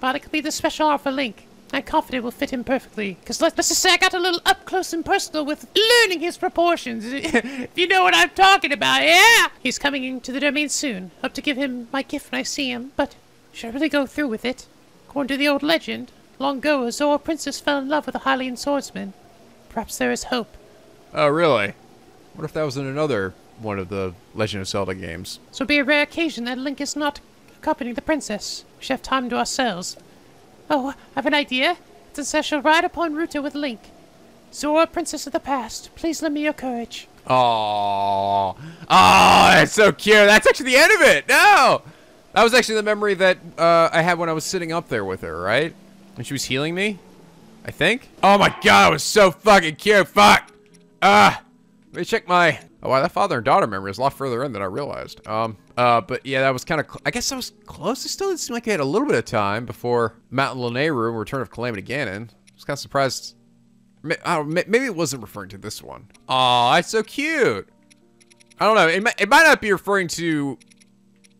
But it could be the special for Link. I'm confident it will fit him perfectly. Because let's, let's just say I got a little up close and personal with learning his proportions. <laughs> if you know what I'm talking about, yeah? He's coming into the domain soon. Hope to give him my gift when I see him. But should I really go through with it? According to the old legend, long ago a Zora princess fell in love with a Hylian swordsman. Perhaps there is hope. Oh really? What if that was in another one of the Legend of Zelda games? So be a rare occasion that Link is not accompanying the princess. We should have time to ourselves. Oh, I have an idea. Since I shall ride upon Ruta with Link. Zora, princess of the past, please lend me your courage. Oh, oh, that's so cute. That's actually the end of it. No, that was actually the memory that uh, I had when I was sitting up there with her, right? When she was healing me, I think. Oh my god, it was so fucking cute. Fuck. Ah, let me check my. Oh wow, that father and daughter memory is a lot further in than I realized. Um, uh, but yeah, that was kind of. I guess I was close. It still didn't seem like I had a little bit of time before Mountain Lanayru and Return of Calamity Ganon. I was kind of surprised maybe it wasn't referring to this one. Aw, that's so cute. I don't know. It might, it might not be referring to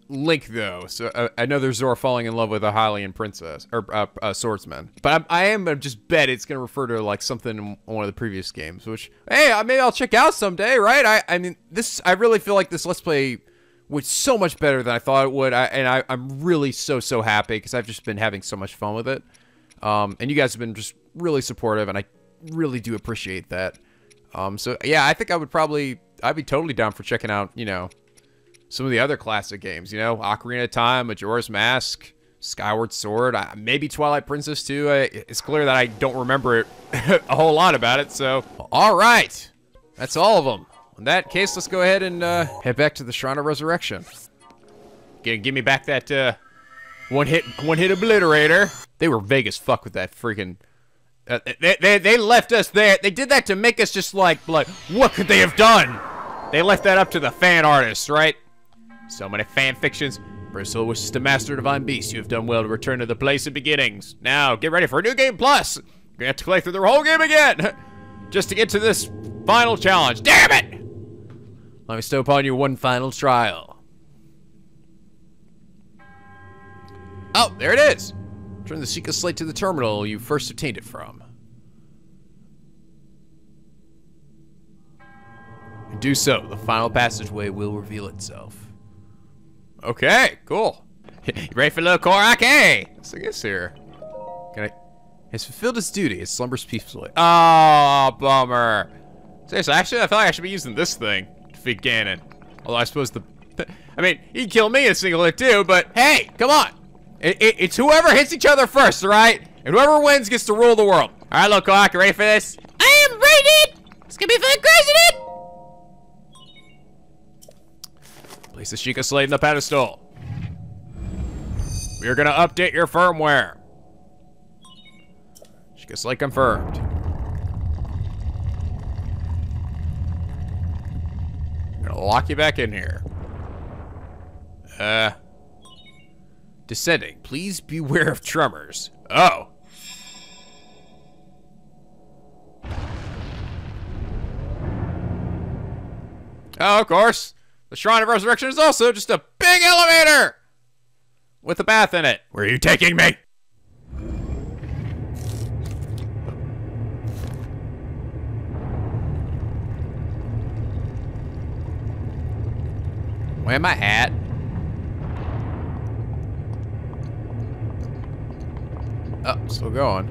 Link though. So uh, I know there's Zora falling in love with a Hylian princess or uh, a swordsman, but I'm, I am just bet it's gonna refer to like something in one of the previous games. Which hey, uh, maybe I'll check out someday, right? I I mean this. I really feel like this Let's Play was so much better than I thought it would. I, and I, I'm really so so happy because I've just been having so much fun with it. Um, and you guys have been just really supportive, and I really do appreciate that. Um, so yeah, I think I would probably, I'd be totally down for checking out, you know, some of the other classic games. You know, Ocarina of Time, Majora's Mask, Skyward Sword, I, maybe Twilight Princess too. I, it's clear that I don't remember it, <laughs> a whole lot about it. So all right, that's all of them. In that case, let's go ahead and uh, head back to the Shrine of Resurrection. Give, give me back that uh, one hit, one hit obliterator. They were vague as fuck with that freaking. Uh, they, they, they left us there. They did that to make us just like, like, what could they have done? They left that up to the fan artists, right? So many fan fictions. Bristle wishes to master Divine Beast. You have done well to return to the place of beginnings. Now, get ready for a new game plus. You're gonna have to play through the whole game again. <laughs> Just to get to this final challenge. Damn it! Let me stow upon you one final trial. Oh, there it is. Turn the Sheikah slate to the terminal you first obtained it from. Do so. The final passageway will reveal itself. Okay, cool. <laughs> you ready for a little Korok? Eh? What's this here? Can I? Has fulfilled its duty. It slumbers peacefully. Oh, bummer. Seriously, actually, I feel like I should be using this thing defeat Ganon. Although I suppose the, I mean, he'd kill me in a single hit too. But hey, come on, it, it, it's whoever hits each other first, all right? And whoever wins gets to rule the world. All right, little Korok, you ready for this? I am ready! It's gonna be fun crazy it! Place the Sheikah Slate in the pedestal. We are gonna update your firmware. Sheikah Slate confirmed. Gonna lock you back in here. Uh. Descending. Please beware of tremors. Oh. Oh, of course. The Shrine of Resurrection is also just a big elevator with a bath in it. Where are you taking me? Where am I at? Oh, still going.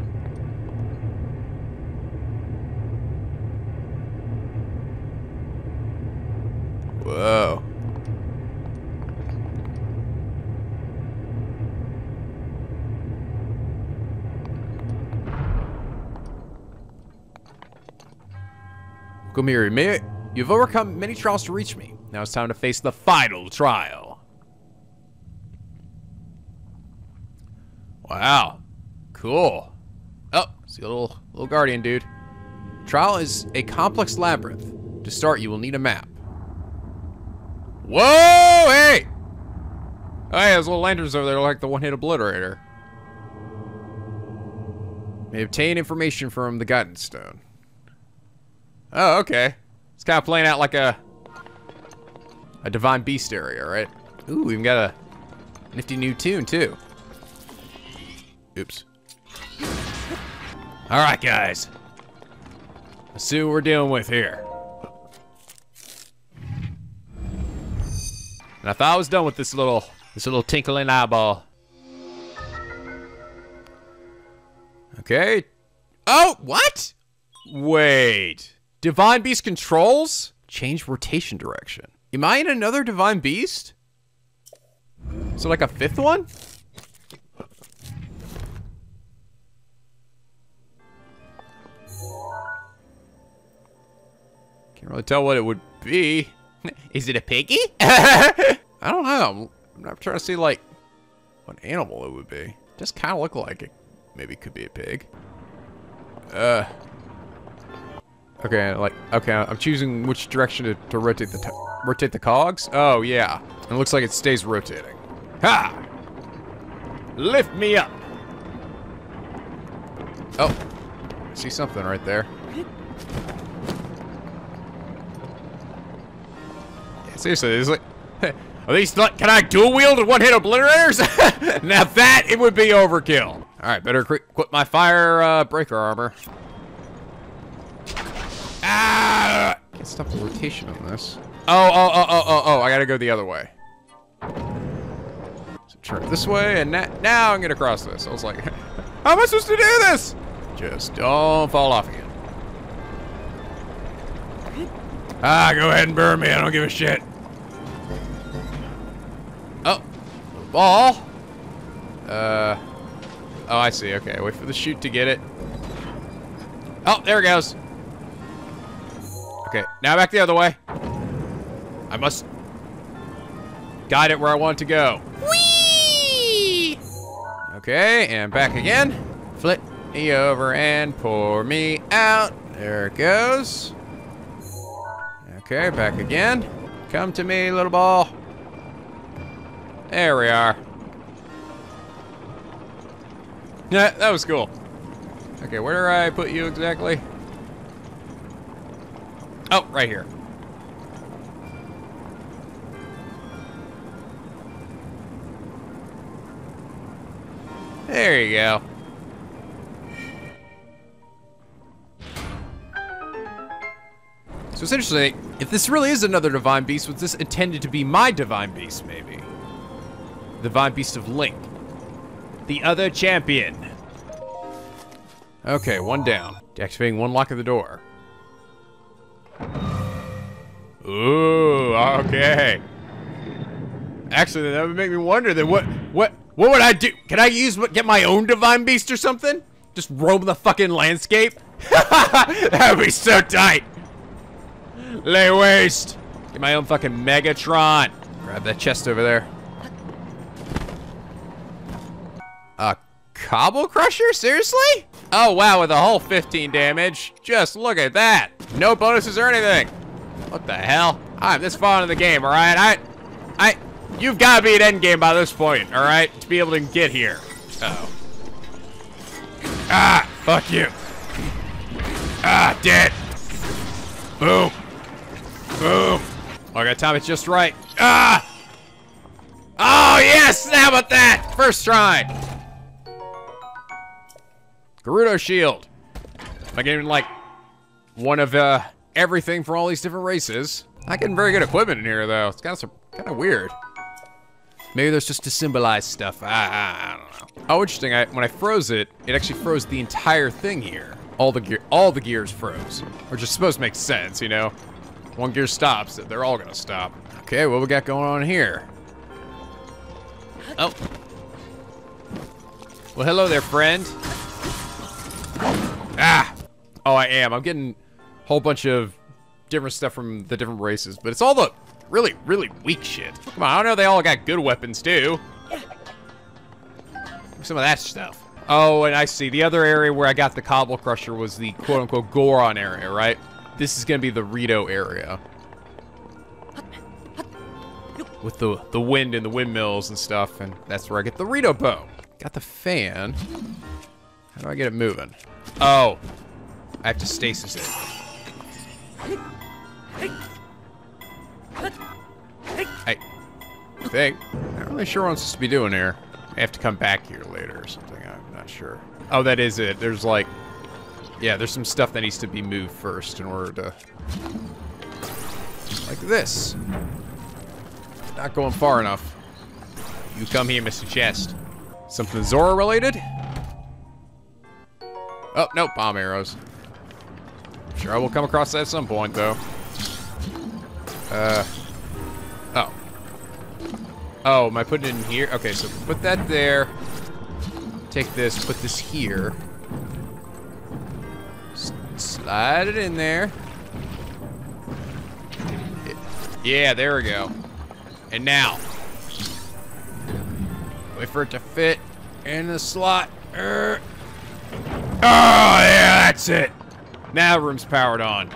Whoa. Come here, may You've overcome many trials to reach me. Now it's time to face the final trial. Wow. Cool. Oh, see a little little guardian dude. Trial is a complex labyrinth. To start, you will need a map. Whoa, hey! Oh, hey, those little lanterns over there like the one-hit obliterator. May obtain information from the guidance stone. Oh, okay. It's kind of playing out like a a divine beast area, right? Ooh, we even got a nifty new tune too. Oops. All right, guys. Let's see what we're dealing with here. And I thought I was done with this little this little tinkling eyeball. Okay. Oh, what? Wait. Divine Beast controls? Change rotation direction. Am I in another divine beast? So like a fifth one? Can't really tell what it would be. <laughs> Is it a piggy? <laughs> I don't know. I'm not trying to see like what animal it would be. Just kind of look like it. Maybe could be a pig. Uh. Okay, like okay, I'm choosing which direction to, to rotate the rotate the cogs. Oh yeah, it looks like it stays rotating. Ha! Lift me up. Oh, I see something right there. Yeah, seriously, it's like, <laughs> are these can I dual wield and one hit obliterators? <laughs> now that it would be overkill. All right, better equip my fire uh, breaker armor. Ah! Can't stop the rotation on this. Oh, oh, oh, oh, oh, oh! I gotta go the other way. So turn this way, and na now I'm gonna cross this. I was like, <laughs> how am I supposed to do this? Just don't fall off again. Ah, go ahead and burn me. I don't give a shit. Oh, ball. Uh, oh, I see. Okay, wait for the chute to get it. Oh, there it goes. Okay, now back the other way. I must guide it where I want to go. Whee! Okay, and back again. Flip me over and pour me out. There it goes. Okay, back again. Come to me, little ball. There we are. Yeah, that was cool. Okay, where do I put you exactly? Oh, right here. There you go. So interesting. If this really is another divine beast, was this intended to be my divine beast? Maybe. The Divine beast of Link, the other champion. Okay, one down. Deactivating one lock of the door. Ooh, okay. Actually, that would make me wonder then what what what would I do? Can I use what get my own divine beast or something? Just roam the fucking landscape? <laughs> that would be so tight. Lay waste. Get my own fucking Megatron. Grab that chest over there. A Cobble Crusher? Seriously? Oh, wow, with a whole 15 damage. Just look at that. No bonuses or anything. What the hell? I'm this far into the game, alright? I, I, you've got to be an end game by this point, alright? To be able to get here. Uh oh Ah, fuck you. Ah, dead. Boom. Boom. Oh, I got time it just right. Ah! Oh, yes! How about that? First try. Gerudo Shield. I getting, like, one of, uh, everything for all these different races? Not getting very good equipment in here, though. It's kind of, kind of weird. Maybe there's just to symbolize stuff. I, I, I don't know. Oh, interesting. I, when I froze it, it actually froze the entire thing here. All the gear, all the gears froze, which is supposed to make sense, you know. One gear stops, they're all gonna stop. Okay, what we got going on here? Oh. Well, hello there, friend. Ah! Oh, I am. I'm getting whole bunch of different stuff from the different races, but it's all the really, really weak shit. Come on, I know they all got good weapons, too. Some of that stuff. Oh, and I see. The other area where I got the Cobble Crusher was the quote-unquote Goron area, right? This is going to be the Rito area. With the, the wind and the windmills and stuff, and that's where I get the Rito bow. Got the fan. How do I get it moving? Oh. I have to stasis it. I think. I'm Not really sure what I'm supposed to be doing here. I have to come back here later or something. I'm not sure. Oh, that is it. There's like... Yeah, there's some stuff that needs to be moved first in order to... Like this. Not going far enough. You come here, Mr. Chest. Something Zora related? Oh, nope, bomb arrows. Sure, I will come across that at some point, though. Uh... Oh. Oh, am I putting it in here? Okay, so put that there. Take this, put this here. S slide it in there. Yeah, there we go. And now. Wait for it to fit in the slot. Er. Oh, yeah, that's it. Now the room's powered on. <laughs>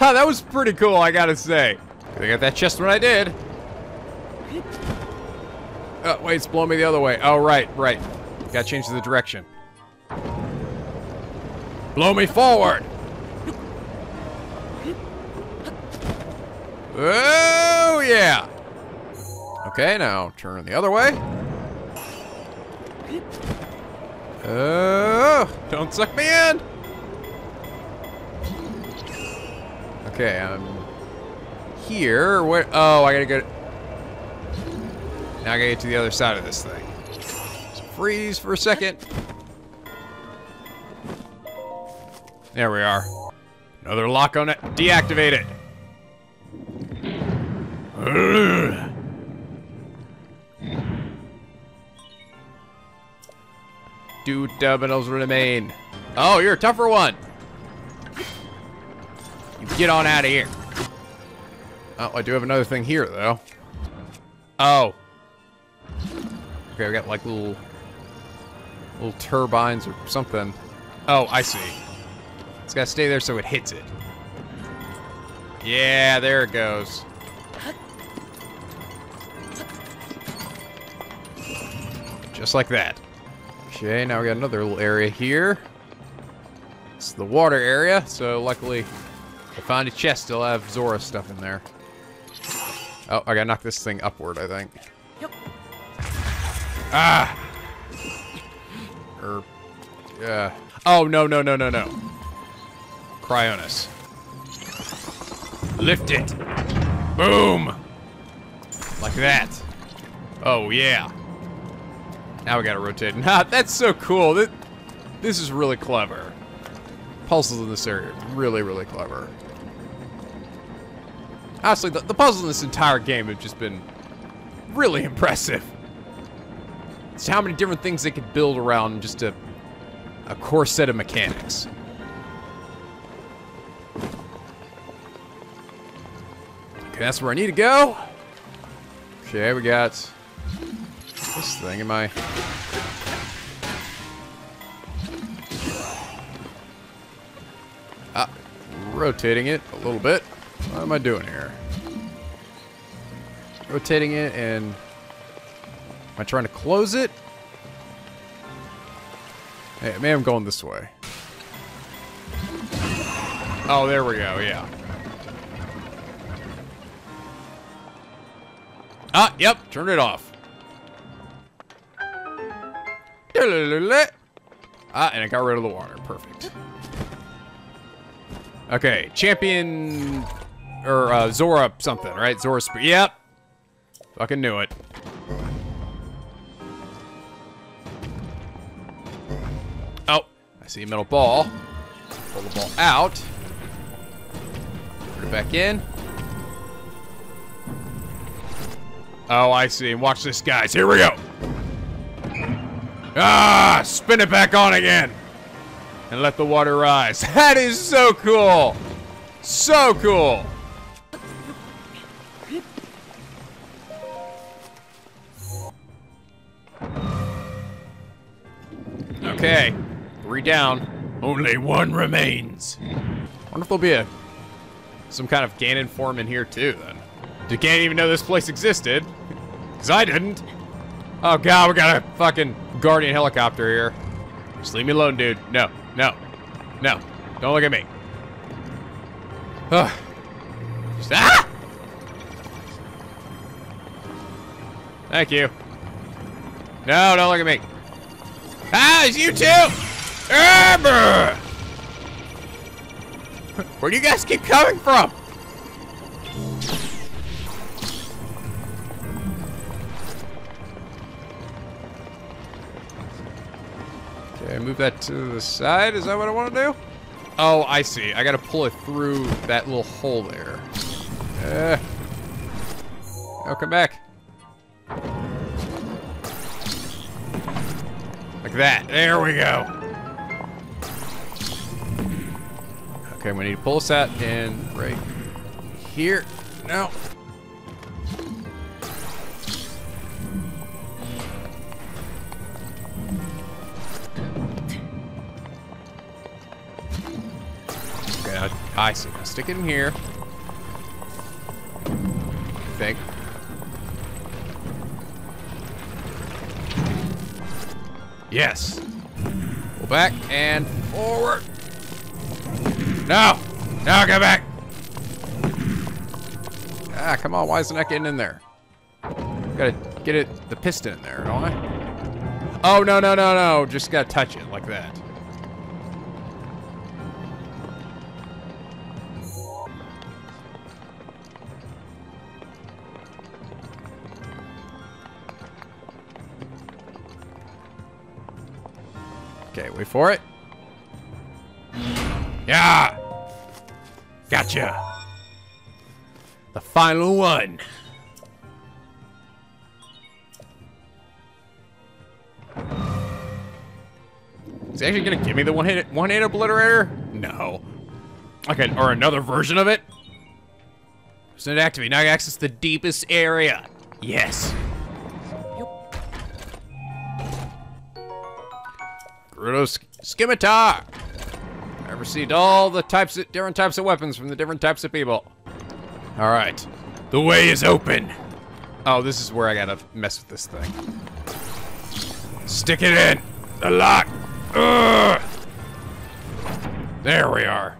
that was pretty cool, I gotta say. I got that chest when I did. Oh, wait, it's blowing me the other way. Oh, right, right. Gotta change the direction. Blow me forward! Oh, yeah! Okay, now turn the other way. Oh, don't suck me in! Okay, I'm here. Where? Oh, I gotta go. Now I gotta get to the other side of this thing. Freeze for a second. There we are. Another lock on it. Deactivate it. <clears throat> Two terminals remain. Oh, you're a tougher one. You get on out of here. Oh, I do have another thing here, though. Oh. Okay, we got like little... Little turbines or something. Oh, I see. It's gotta stay there so it hits it. Yeah, there it goes. Just like that. Okay, now we got another little area here. It's the water area, so luckily I found a chest, it'll have Zora stuff in there. Oh, I gotta knock this thing upward, I think. Yep. Ah! Er, yeah. Oh, no, no, no, no, no. Cryonis. Lift it. Boom. Like that. Oh, yeah. Now we gotta rotate. <laughs> Nah, that's so cool. This, this is really clever. Puzzles in this area, really, really clever. Honestly, the, the puzzles in this entire game have just been really <laughs> impressive. It's how many different things they could build around just a, a core set of mechanics. Okay, that's where I need to go. Okay, we got this thing. Am I? Ah, rotating it a little bit. What am I doing here? Rotating it and am I trying to close it? Hey, maybe I'm going this way. Oh, there we go. Yeah. Ah, yep, turn it off. Ah, and I got rid of the water. Perfect. Okay, champion or uh, Zora something, right? Zora Yep. Fucking knew it. Oh, I see a metal ball. Pull the ball out. Put it back in. Oh, I see. Watch this, guys. Here we go. Ah, spin it back on again. And let the water rise. <laughs> That is so cool. So cool. Okay. Three down. Only one remains. wonder if there'll be a some kind of Ganon form in here too, then. You can't even know this place existed. Because I didn't. Oh god, we got a fucking Guardian helicopter here. Just leave me alone, dude. No, no, no. Don't look at me. Just, ah! Thank you. No, don't look at me. Ah, it's you too! Where do you guys keep coming from? Okay, move that to the side. Is that what I want to do? Oh, I see. I gotta pull it through that little hole there. Uh, oh, come back. Like that. There we go. Okay, we need to pull this out in right here. No. Now, I see. Now stick it in here. I think. Yes. Pull back and forward. No! No, get back! Ah, come on, why isn't that getting in there? Gotta get it, the piston in there, don't I? Oh, no, no, no, no, just gotta touch it like that. Okay, wait for it. Yeah! Gotcha! The final one. Is he actually gonna give me the one-hit one-hit obliterator? No. Okay, or another version of it? Send it activate. Now I access the deepest area. Yes. Gerudo Sk Scimitar. I received all the types of different types of weapons from the different types of people. All right, the way is open. Oh, this is where I gotta mess with this thing. Stick it in. The lock. Ugh. There we are.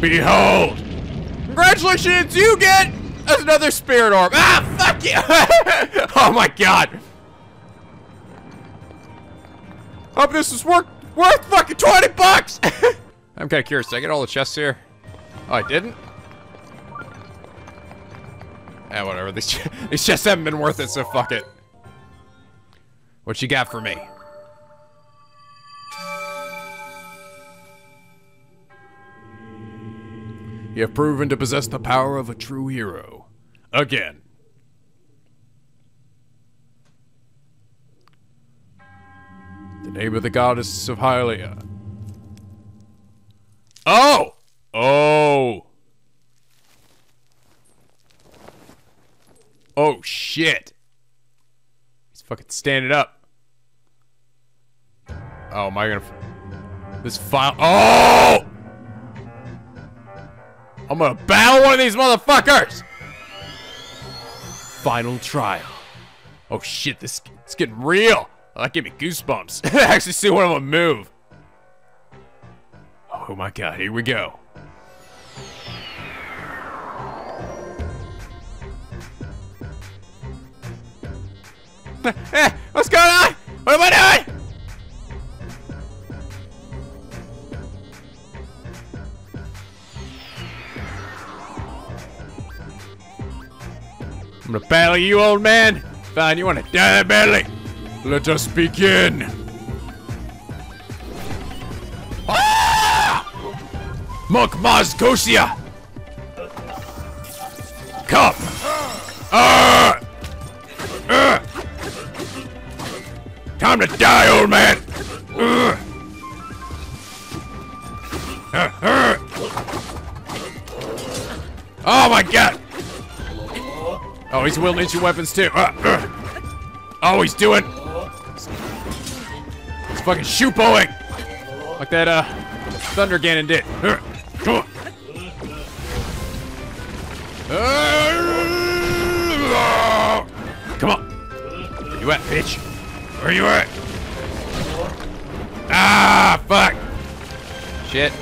Behold! Congratulations, you get another spirit orb. Ah, fuck you! <laughs> oh my god. Hope this is worked worth fucking 20 bucks! <laughs> I'm kind of curious. Did I get all the chests here? Oh, I didn't? Yeah, whatever. These, ch- <laughs> these chests haven't been worth it, so fuck it. What you got for me? You have proven to possess the power of a true hero. Again. The name of the goddess of Hylia. Oh! Oh! Oh, shit. He's fucking standing up. Oh, am I gonna... This file... Oh! I'm gonna battle one of these motherfuckers! Final trial. Oh shit, this it's getting real. Oh, that gave me goosebumps. <laughs> I actually see one of them move. Oh my god, here we go. <laughs> What's going on? What am I doing? I'm gonna battle you, old man. Fine, you wanna die badly? Let us begin. Ah! Monk Maz Come! Ah! Ah! Time to die, old man! Ah, ah! Oh my god! Oh, he's wielding ancient weapons too. Ah, ah. Oh, he's doing. He's fucking shoe bowing. Like that, uh, Thunder Ganon did. Come on. Come on. Where you at, bitch? Where you at? Ah, fuck. Shit.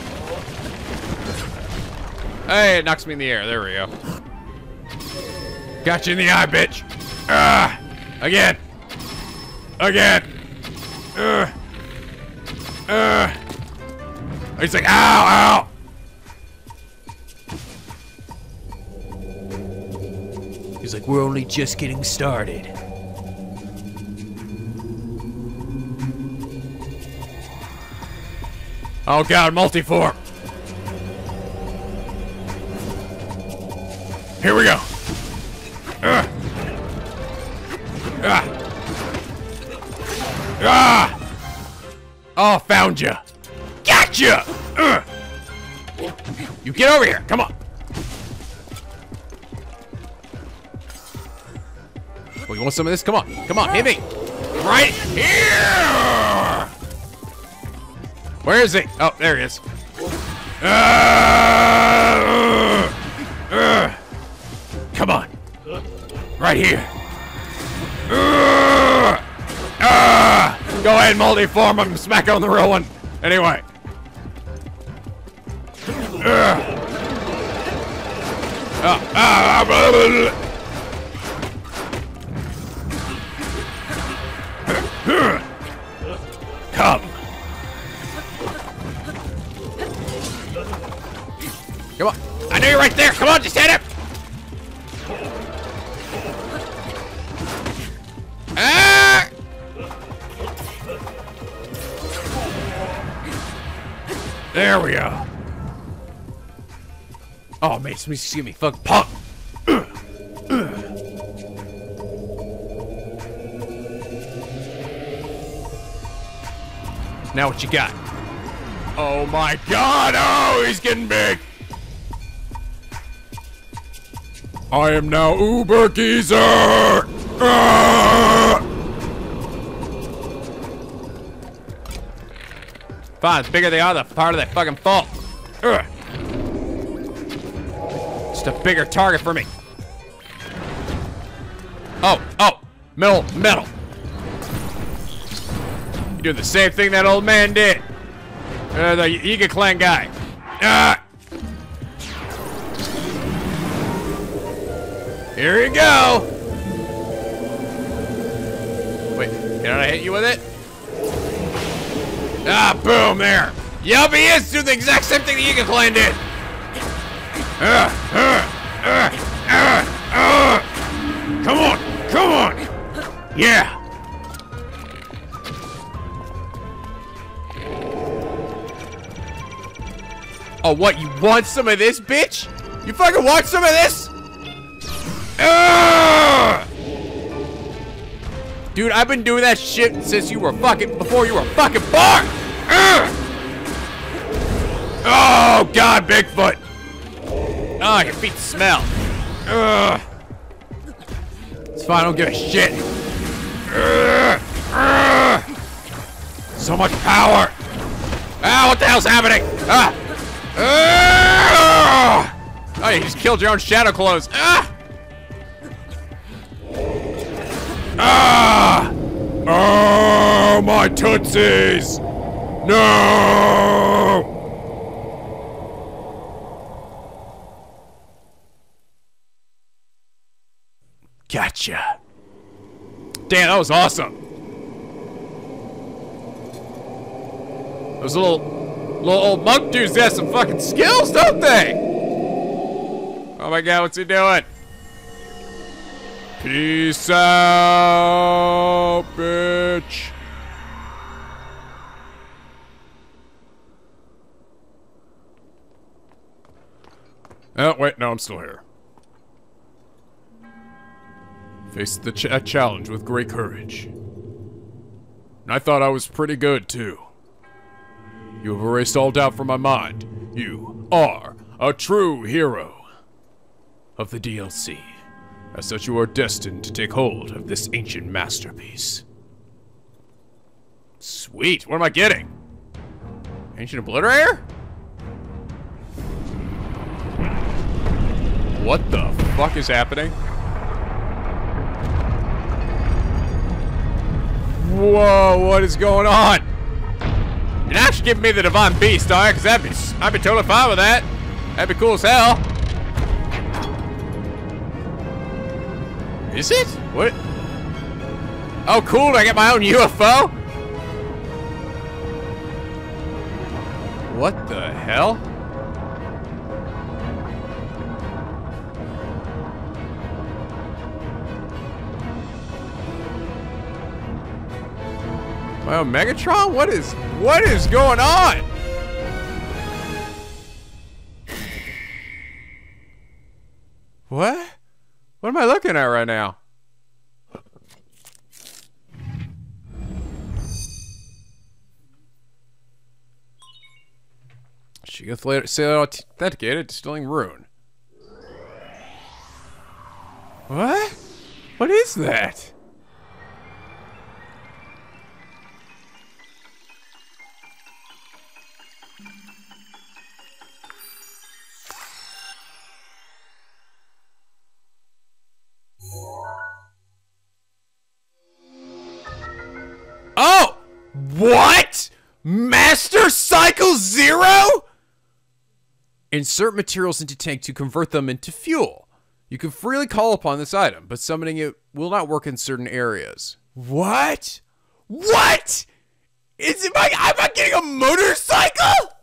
Hey, it knocks me in the air. There we go. Got you in the eye, bitch. Ah, again. Again. Uh, uh. He's like, ow, ow. He's like, we're only just getting started. Oh god, multiform. Here we go. Uh. You get over here. Come on. Well, you want some of this? Come on. Come on, hit me. Right here. Where is he? Oh, there he is. Ah. Uh. Come on. Right here. Uh. Go ahead, multi-form him. Smack on the real one. Anyway. Uh. Ah, ah, blah, blah, blah. Excuse me. Fuck. Punk. Now what you got? Oh my god! Oh, he's getting big! I am now Uber Geezer! Ah! Fine, the bigger they are, the harder they fucking fall. Bigger target for me. Oh, oh, metal, metal. You're doing the same thing that old man did. Uh, the Yiga clan guy. Ah! Here you go. Wait, can I hit you with it? Ah, boom, there. Yup, he is doing the exact same thing the Yiga Clan did. Uh, Come on, come on. Yeah. Oh, what? You want some of this, bitch? You fucking want some of this? Dude, I've been doing that shit since you were fucking, before you were fucking born! Oh, God, Bigfoot! Oh, beat the smell. Ugh. It's fine, I don't give a shit. Ugh. Ugh. So much power! Ah, what the hell's happening? Ah! Ah! Oh, you just killed your own shadow clones. Ah! Ah! Oh, my tootsies! No! Gotcha. Damn, that was awesome. Those little, little old monk dudes have some fucking skills, don't they? Oh my god, what's he doing? Peace out, bitch. Oh, wait, no, I'm still here. Faced the ch challenge with great courage. And I thought I was pretty good, too. You have erased all doubt from my mind. You are a true hero of the DLC. As such, you are destined to take hold of this ancient masterpiece. Sweet. What am I getting? Ancient Obliterator? What the fuck is happening? Whoa, what is going on? And actually give me the Divine Beast, alright? Because that'd be, I'd be totally fine with that. That'd be cool as hell. Is it? What? Oh, cool. I get my own UFO? What the hell? Own Megatron? What is what is going on? What? What am I looking at right now? She gets later say authenticated distilling rune. What? What is that? Zero? Insert materials into tank to convert them into fuel. You can freely call upon this item, but summoning it will not work in certain areas. What? What? Is it my, am not getting a motorcycle?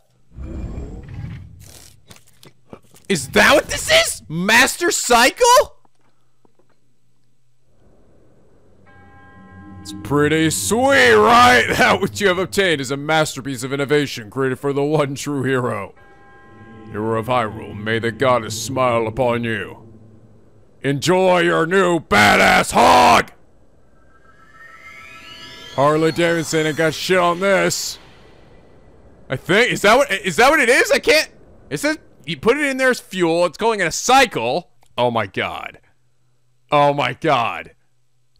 Is that what this is? Master Cycle? It's pretty sweet, right? <laughs> That which you have obtained is a masterpiece of innovation created for the one true hero. Hero of Hyrule, may the goddess smile upon you. Enjoy your new badass hog! Harley Davidson ain't got shit on this. I think is that what is that what it is? I can't. It says you put it in there as fuel. It's going in a cycle. Oh my god. Oh my god.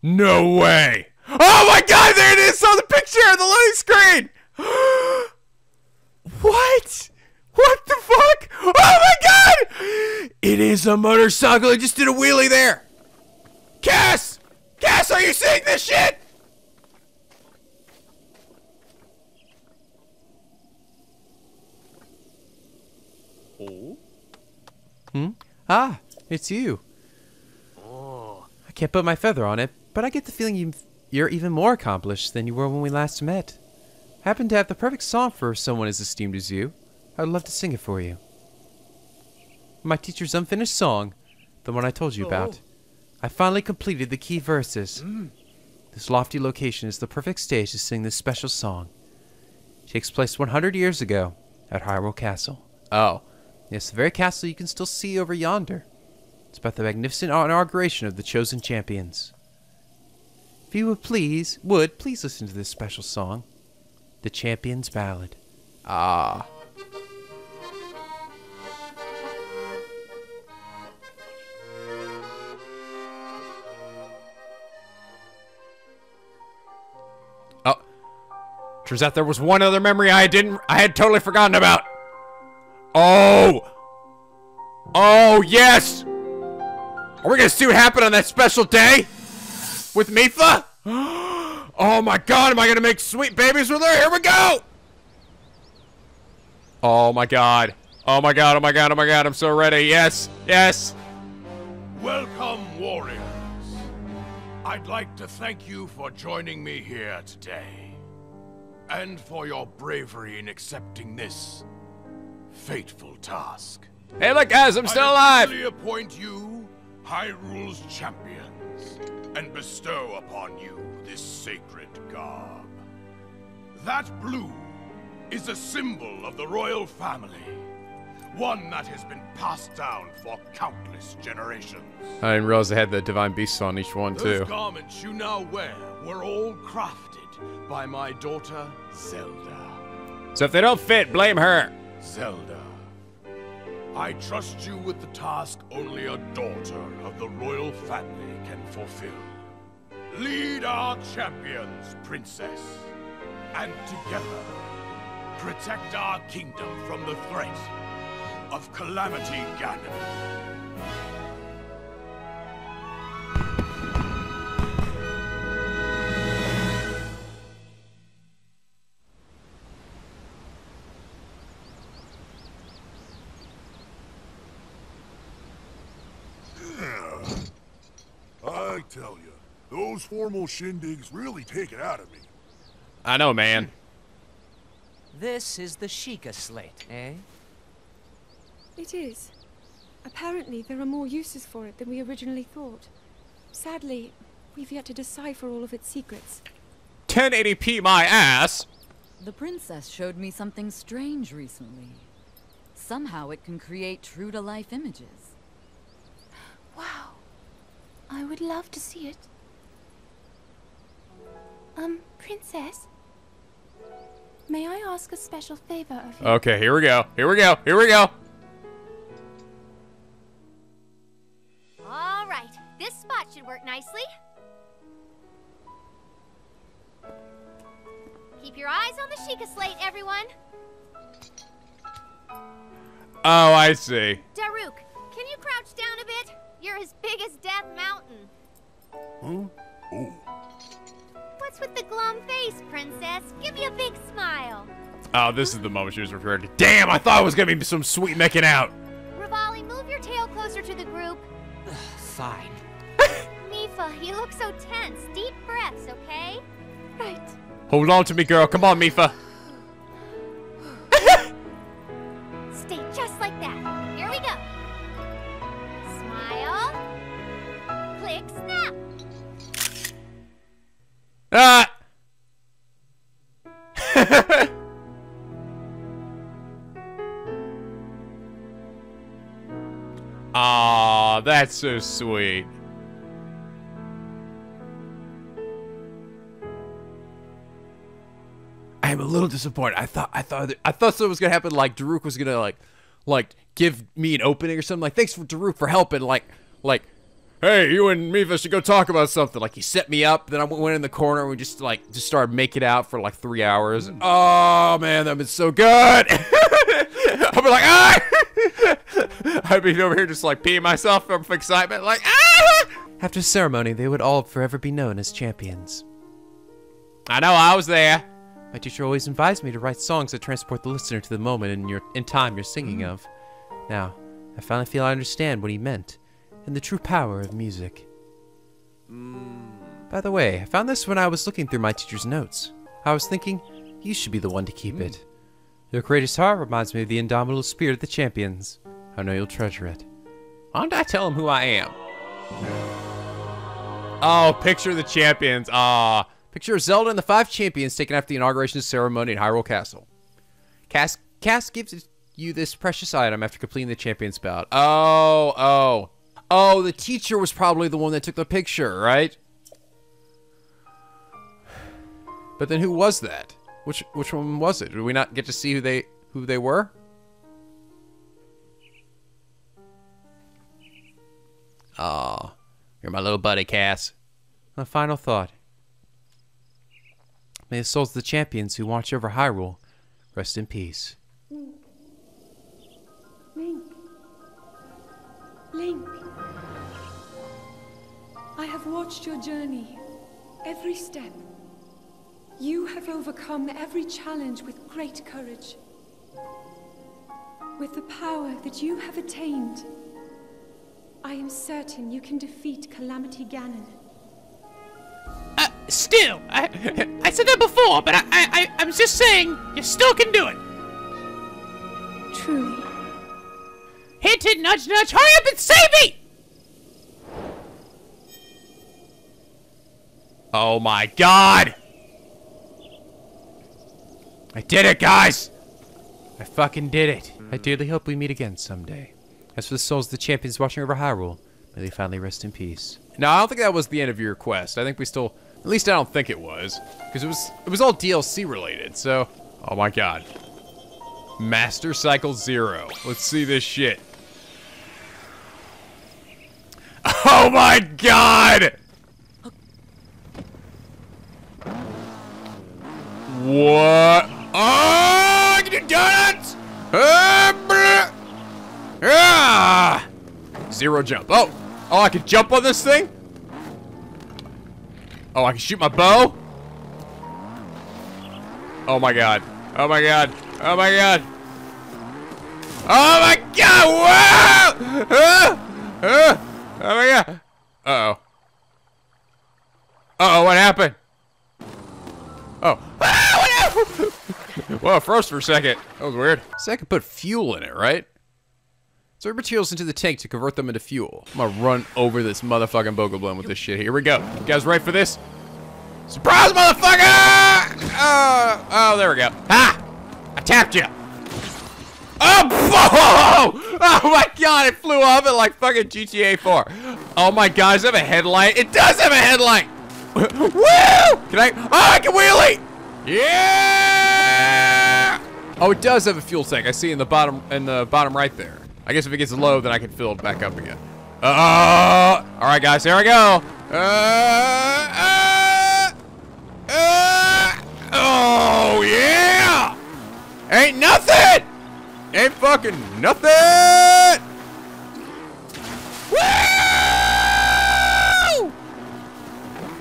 No way. Oh my god, there it is on the picture on the loading screen! <gasps> what? What the fuck? Oh my god! It is a motorcycle. It just did a wheelie there. Kass! Kass, are you seeing this shit? Oh? Hmm? Ah, it's you. I can't put my feather on it, but I get the feeling you you're even more accomplished than you were when we last met. happen to have the perfect song for someone as esteemed as you, I would love to sing it for you. My teacher's unfinished song, the one I told you about. Oh. I finally completed the key verses. Mm. This lofty location is the perfect stage to sing this special song. It takes place 100 years ago at Hyrule Castle. Oh. Yes, the very castle you can still see over yonder. It's about the magnificent inauguration of the chosen champions. If you would please, would please listen to this special song, the Champions Ballad. Ah. Oh. Turns out there was one other memory I didn't I had totally forgotten about. Oh. Oh, yes. Are we going to see what happened on that special day with Mipha? <gasps> Oh my god, am I going to make sweet babies with her? Here we go. Oh my god. Oh my god, oh my god, oh my god, I'm so ready. Yes, yes. Welcome, warriors. I'd like to thank you for joining me here today. And for your bravery in accepting this fateful task. Hey, look, guys, I'm still I alive. officially appoint you Hyrule's champions and bestow upon you this sacred garb. That blue is a symbol of the royal family, one that has been passed down for countless generations. I didn't realize they had the Divine Beasts on each one, Those too. garments you now wear were all crafted by my daughter, Zelda. So if they don't fit, blame her. Zelda, I trust you with the task only a daughter of the royal family can fulfill. Lead our champions, princess, and together protect our kingdom from the threat of Calamity Ganon. Those formal shindigs really take it out of me. I know, man. This is the Sheikah slate, eh? It is. Apparently, there are more uses for it than we originally thought. Sadly, we've yet to decipher all of its secrets. 1080p my ass. The princess showed me something strange recently. Somehow it can create true to life images. Wow. I would love to see it. Um, Princess? May I ask a special favor of you? Okay, here we go. Here we go. Here we go. All right, this spot should work nicely. Keep your eyes on the Sheikah slate, everyone. Oh, I see. Daruk, can you crouch down a bit? You're as big as Death Mountain. Huh? Oh, What's with the glum face, Princess? Give me a big smile. Oh, this is the moment she was referring to. Damn, I thought it was gonna be some sweet making out. Revali, move your tail closer to the group. Fine. <laughs> <laughs> Mipha, you look so tense. Deep breaths, okay? Right. Hold on to me, girl. Come on, Mipha. <laughs> Stay just like that. Here we go. Smile. Click, snap. Ah! <laughs> Aw, that's so sweet. I am a little disappointed. I thought I thought I thought something was gonna happen. Like Daruk was gonna like like give me an opening or something. Like thanks for Daruk for helping. Like like hey, you and Mipha should go talk about something. Like he set me up. Then I went in the corner and we just like just started making out for like three hours. And, oh man, that was so good. <laughs> I'll be like ah. <laughs> I'd be over here just like peeing myself from excitement, like ah! After ceremony, they would all forever be known as champions. I know, I was there. My teacher always advised me to write songs that transport the listener to the moment in your in time you're singing of. Now, I finally feel I understand what he meant and the true power of music. By the way, I found this when I was looking through my teacher's notes. I was thinking, You should be the one to keep it. Your courageous heart reminds me of the indomitable spirit of the champions. I know you'll treasure it. Why don't I tell him who I am? Oh, picture of the champions. Ah. Picture of Zelda and the five champions taken after the inauguration ceremony in Hyrule Castle. Kass, Kass gives you this precious item after completing the champion's bout. Oh, oh. Oh, the teacher was probably the one that took the picture, right? But then who was that? Which which one was it? Did we not get to see who they who they were? Oh, you're my little buddy, Kass. A final thought. May the souls of the champions who watch over Hyrule rest in peace. Link. Link. I have watched your journey, every step. You have overcome every challenge with great courage. With the power that you have attained, I am certain you can defeat Calamity Ganon. Uh, still, I, I said that before, but I, I, I was just saying, you still can do it. Truly. Hint, hint, nudge, nudge, hurry up and save me! Oh my god! I did it, guys! I fucking did it. I dearly hope we meet again someday. As for the souls of the champions watching over Hyrule, may they finally rest in peace. No, I don't think that was the end of your quest. I think we still, at least I don't think it was, because it was it was all DLC related. So, oh my god, Master Cycle Zero. Let's see this shit. <laughs> Oh my god! What? Oh, I can do donuts! Ah! Zero jump. Oh! Oh, I can jump on this thing? Oh, I can shoot my bow? Oh my god. Oh my god. Oh my god. Oh my god! Whoa! Ah! Ah! Oh my god. Uh-oh. Uh-oh, what happened? Oh. <laughs> Well, it froze for a second. That was weird. So I can put fuel in it, right? Throw materials into the tank to convert them into fuel. I'm gonna run over this motherfucking Bokoblin with this shit. Here we go. You guys ready for this? Surprise, motherfucker! Oh, oh, there we go. Ha! I tapped you. Oh, whoa! <laughs> oh my god, it flew off it like fucking GTA 4. Oh my god, does it have a headlight? It does have a headlight! Woo! Can I? Oh, I can wheelie! Yeah! Oh, it does have a fuel tank. I see in the bottom in the bottom right there. I guess if it gets low, then I can fill it back up again. Uh, all right, guys, here I go. Uh, uh, uh, oh, yeah! Ain't nothing! Ain't fucking nothing! Woo!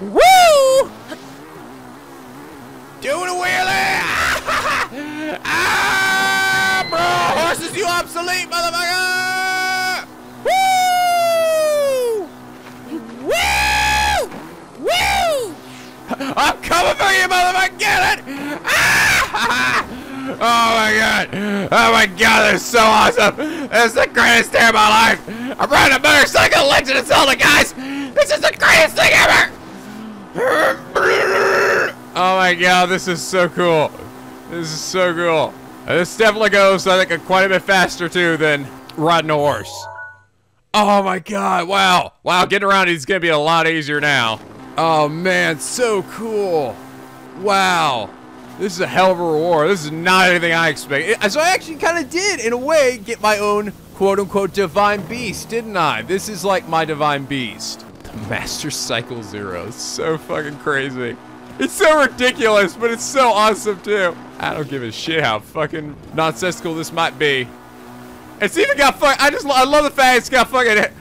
Woo! Doing a wheelie! <laughs> ah, bro! Horses, you obsolete, motherfucker! Woo! Woo! Woo! I'm coming for you, motherfucker! Get it! Ah! <laughs> Oh my god! Oh my god, that's so awesome! This is the greatest day of my life! I'm riding a motorcycle Legend of Zelda, guys! This is the greatest thing ever! <laughs> Oh my god, this is so cool. This is so cool. Uh, this definitely goes, I think, quite a bit faster, too, than riding a horse. Oh my god, wow. Wow, getting around is going to be a lot easier now. Oh man, so cool. Wow. This is a hell of a reward. This is not anything I expected. So I actually kind of did, in a way, get my own quote-unquote divine beast, didn't I? This is like my divine beast. The Master Cycle Zero. So fucking crazy. It's so ridiculous, but it's so awesome, too. I don't give a shit how fucking nonsensical this might be. It's even got fuck. I just I love the fact it's got fucking.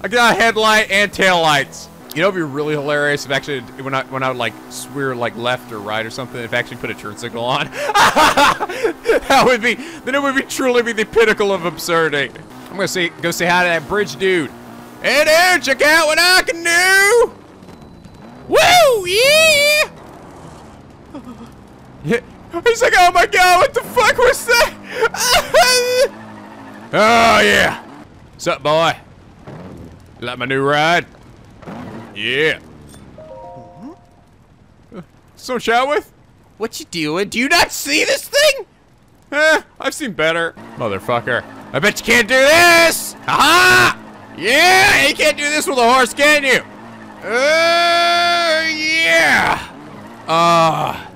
I got a headlight and tail lights. You know, it'd be really hilarious if actually when I when I would like swear like left or right or something, if I actually put a turn signal on. <laughs> that would be then it would be truly be the pinnacle of absurdity. I'm gonna say go say hi to that bridge dude. Hey dude, check out what I can do. Woo! Yeah! <laughs> He's like, oh my god, what the fuck was that? <laughs> oh yeah. What's up, boy? You like my new ride? Yeah. <laughs> So chat with? What you doing? Do you not see this thing? Eh, I've seen better. Motherfucker. I bet you can't do this! Haha! Yeah, you can't do this with a horse, can you? Uh, yeah! Ah.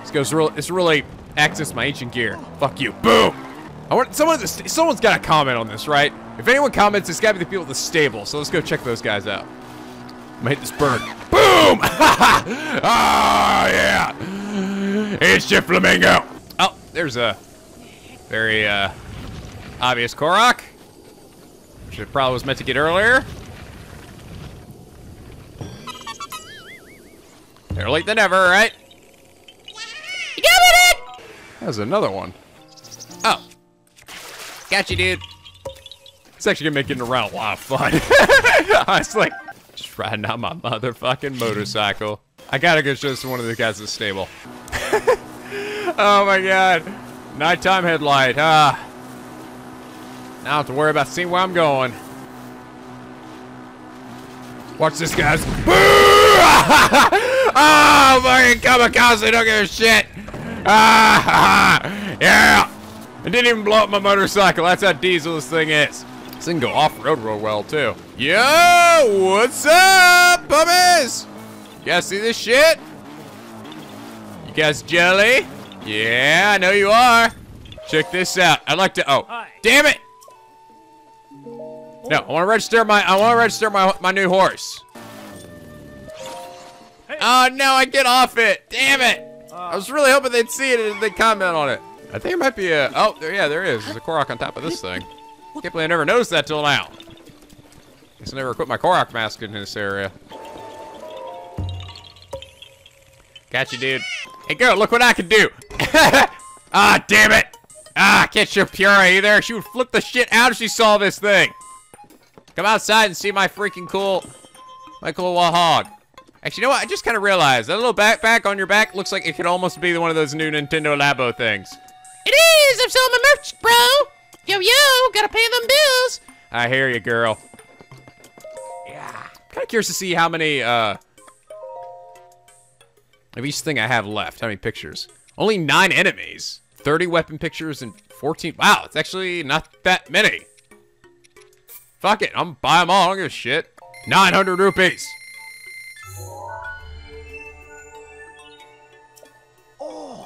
this goes real, it's really access my ancient gear. Fuck you. Boom! I want someone someone's got to comment on this, right? If anyone comments, it's got to be the people at the stable. So let's go check those guys out. I'm gonna hit this bird. Boom! <laughs> Ah, yeah! It's Chip Flamingo. Oh, there's a very uh, obvious Korok, which I probably was meant to get earlier. Better late than never, right? You got it! There's another one. Oh. Got you, dude. It's actually gonna make getting around a lot <laughs> of fun. I was like, just riding on my motherfucking motorcycle. I gotta go show this to one of the guys at the stable. <laughs> oh my god. Nighttime headlight, ah. Now I don't have to worry about seeing where I'm going. Watch this, guys. <laughs> Oh, fucking kamikaze, don't give a shit. Ah, <laughs> yeah. It didn't even blow up my motorcycle. That's how diesel this thing is. This thing can go off-road real well, too. Yo, what's up, puppies? You guys see this shit? You guys jelly? Yeah, I know you are. Check this out. I'd like to, oh, damn it. No, I want to register my, I want to register my, my new horse. Oh no, I get off it. Damn it. I was really hoping they'd see it and they'd comment on it. I think it might be a, oh, there, yeah, there is. There's a Korok on top of this thing. Can't believe I never noticed that till now. I Guess I never equipped my Korok mask in this area. Got you, dude. Hey, girl, look what I can do. <laughs> ah, damn it. Ah, can't show Purah either. She would flip the shit out if she saw this thing. Come outside and see my freaking cool, my cool hog. Actually, you know what? I just kind of realized that little backpack on your back looks like it could almost be one of those new Nintendo Labo things. It is! I'm selling my merch, bro! Yo, yo, gotta pay them bills! I hear you, girl. Yeah. Kind of curious to see how many, uh, of each thing I have left. How many pictures? Only nine enemies. 30 weapon pictures and 14. Wow, it's actually not that many. Fuck it, I'm buy them all. I don't give a shit. 900 rupees.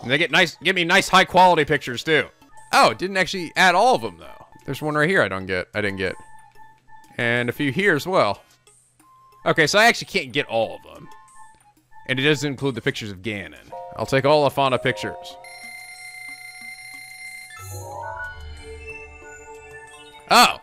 And they get nice, give me nice high quality pictures too. Oh, didn't actually add all of them though. There's one right here I don't get. I didn't get. And a few here as well. Okay, so I actually can't get all of them. And it doesn't include the pictures of Ganon. I'll take all the Fauna pictures. Oh,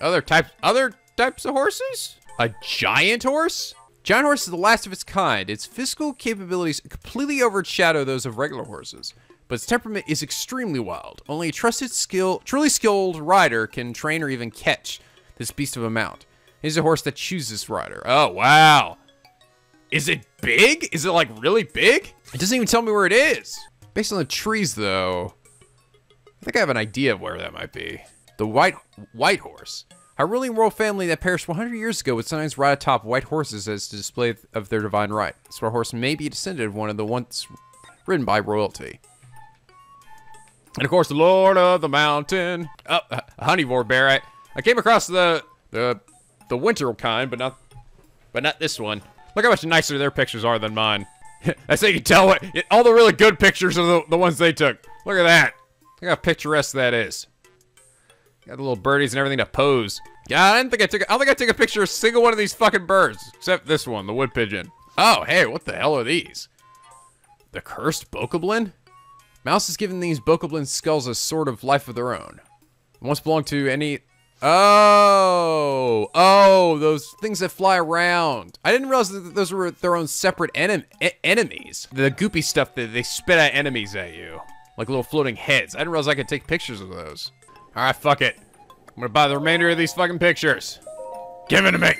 other types, other types of horses? A giant horse? Giant horse is the last of its kind. Its physical capabilities completely overshadow those of regular horses, but its temperament is extremely wild. Only a trusted skill, truly skilled rider can train or even catch this beast of a mount. It is a horse that chooses rider. Oh, wow. Is it big? Is it like really big? It doesn't even tell me where it is. Based on the trees though, I think I have an idea of where that might be. The white white horse. A ruling royal family that perished 100 years ago would sometimes ride atop white horses as a display of their divine right. So a horse may be a descendant of one of the once ridden by royalty. And of course, the Lord of the Mountain. Oh, Honeyvore Bear. I, I came across the the the winter kind, but not but not this one. Look how much nicer their pictures are than mine. <laughs> That's how you tell what all the really good pictures are the, the ones they took. Look at that. Look how picturesque that is. Got the little birdies and everything to pose. Yeah, I didn't think I took. I don't think I took a picture of a single one of these fucking birds, except this one, the wood pigeon. Oh, hey, what the hell are these? The cursed bokoblin? Mouse has given these bokoblin skulls a sort of life of their own. Once belonged to any. Oh, oh, those things that fly around. I didn't realize that those were their own separate enem enemies. The goopy stuff that they spit at enemies at you, like little floating heads. I didn't realize I could take pictures of those. All right, fuck it. I'm gonna buy the remainder of these fucking pictures. Give it to me.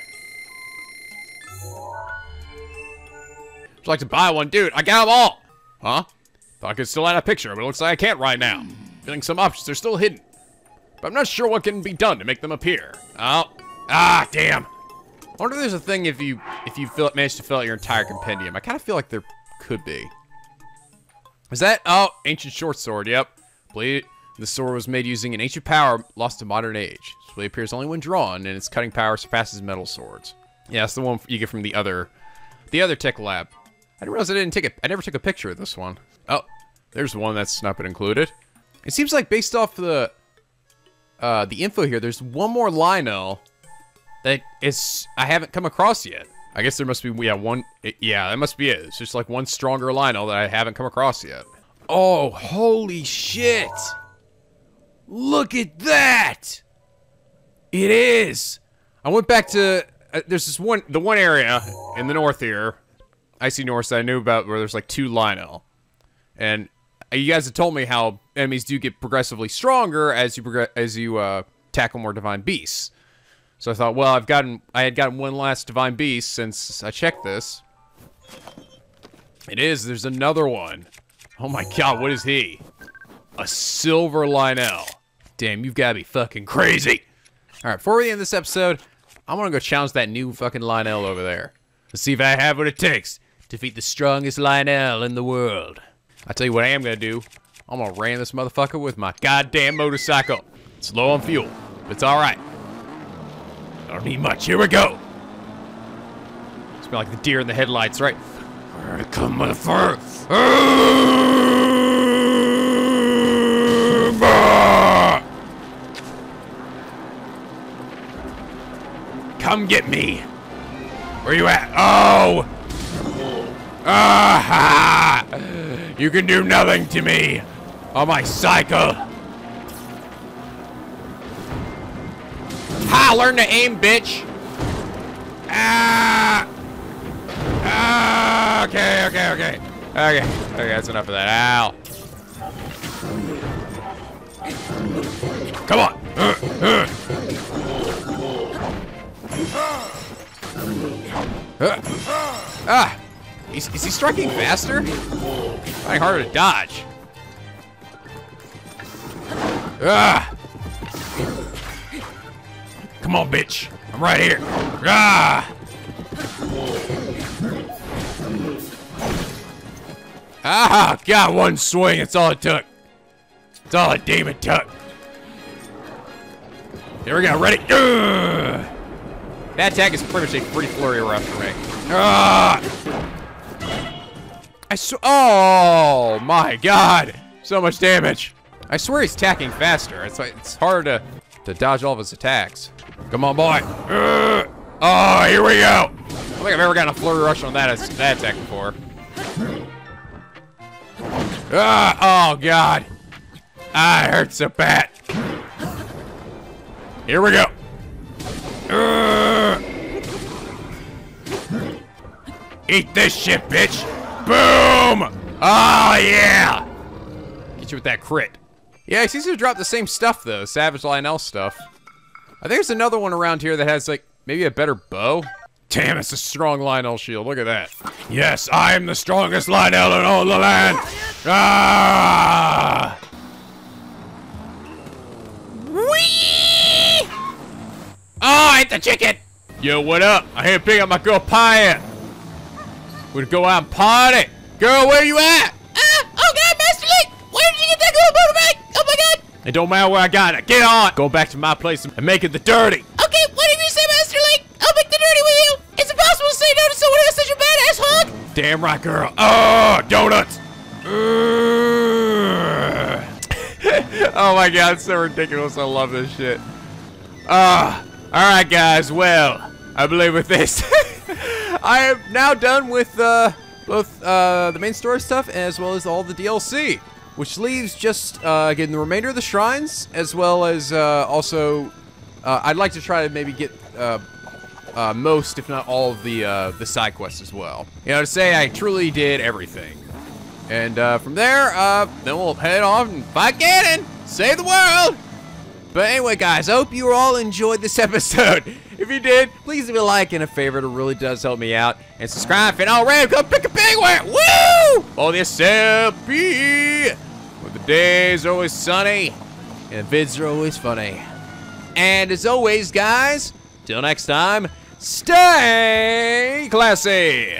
Would like to buy one? Dude, I got them all. Huh? Thought I could still add a picture, but it looks like I can't right now. Feeling some options are still hidden. But I'm not sure what can be done to make them appear. Oh. Ah, damn. I wonder if there's a thing if you if you fill, manage to fill out your entire compendium. I kind of feel like there could be. Is that? Oh, ancient short sword. Yep. Blade. The sword was made using an ancient power lost to modern age. This blade appears only when drawn, and its cutting power surpasses metal swords. Yeah, that's the one you get from the other, the other tech lab. I didn't realize I didn't take a. I never took a picture of this one. Oh, there's one that's not been included. It seems like based off the, uh, the info here, there's one more Lynel that is I haven't come across yet. I guess there must be yeah one yeah that must be it. It's just like one stronger Lynel that I haven't come across yet. Oh, holy shit! Look at that! It is. I went back to uh, there's this one the one area in the north here, icy north that I knew about where there's like two Lynel, and you guys have told me how enemies do get progressively stronger as you progress as you uh, tackle more divine beasts. So I thought, well, I've gotten I had gotten one last divine beast since I checked this. It is. There's another one. Oh my god, what is he? A silver Lynel. Damn, you've got to be fucking crazy. All right, before we end this episode, I'm gonna go challenge that new fucking Lynel over there. Let's see if I have what it takes to defeat the strongest Lynel in the world. I tell you what I am gonna do. I'm gonna ram this motherfucker with my goddamn motorcycle. It's low on fuel, but it's all right. I don't need much. Here we go. It's like the deer in the headlights, right? Here I come, motherfucker. Come get me. Where you at? Oh! Ah! You can do nothing to me on my cycle. Ha! Learn to aim, bitch. Ah! Ah! Okay, okay, okay. Okay, okay, that's enough of that. Ow. Come on. Uh, uh. Ah! Is, is he striking faster? Finding harder to dodge. Ah! Come on, bitch. I'm right here. Ah! Ah! Got one swing. That's all it took. That's all a demon took. Here we go. Ready? Ugh. That attack is pretty much a free flurry rush for me. Ah! I sw- Oh my god! So much damage. I swear he's attacking faster. It's like it's hard to to dodge all of his attacks. Come on, boy. Uh, oh, here we go. I don't think I've ever gotten a flurry rush on that that attack before. Ah! Oh god! Ah, it hurts so bad. Here we go. Eat this shit, bitch. Boom! Oh, yeah! Get you with that crit. Yeah, he seems to drop the same stuff, though. Savage Lynel stuff. I think there's another one around here that has, like, maybe a better bow. Damn, it's a strong Lynel shield. Look at that. Yes, I am the strongest Lynel in all the land. Ah! Whee! Oh, I hit the chicken! Yo, what up? I here to pick up my girl Pia. We're gonna go out and party. Girl, where you at? Ah! Oh god, Master Link! Where did you get that gold motorbike? Oh my god! It don't matter where I got it. Get on! Go back to my place and make it the dirty. Okay, whatever you say, Master Link. I'll make the dirty with you. It's impossible to say no to someone who has such a badass hug. Damn right, girl. Oh, donuts. <laughs> oh my god, it's so ridiculous. I love this shit. Ah, uh, all right, guys. Well, I believe with this, <laughs> I am now done with uh, both uh, the main story stuff as well as all the DLC, which leaves just uh, getting the remainder of the shrines as well as uh, also uh, I'd like to try to maybe get uh, most, if not all, of the the side quests as well. You know, to say I truly did everything. And from there, then we'll head off and fight Ganon, save the world. But anyway, guys, I hope you all enjoyed this <laughs> episode. If you did, please leave a like and a favorite. It really does help me out. And subscribe if you're not ready. Come pick a penguin. Woo! On this happy, Where the days are always sunny. And the vids are always funny. And as always, guys, till next time, stay classy.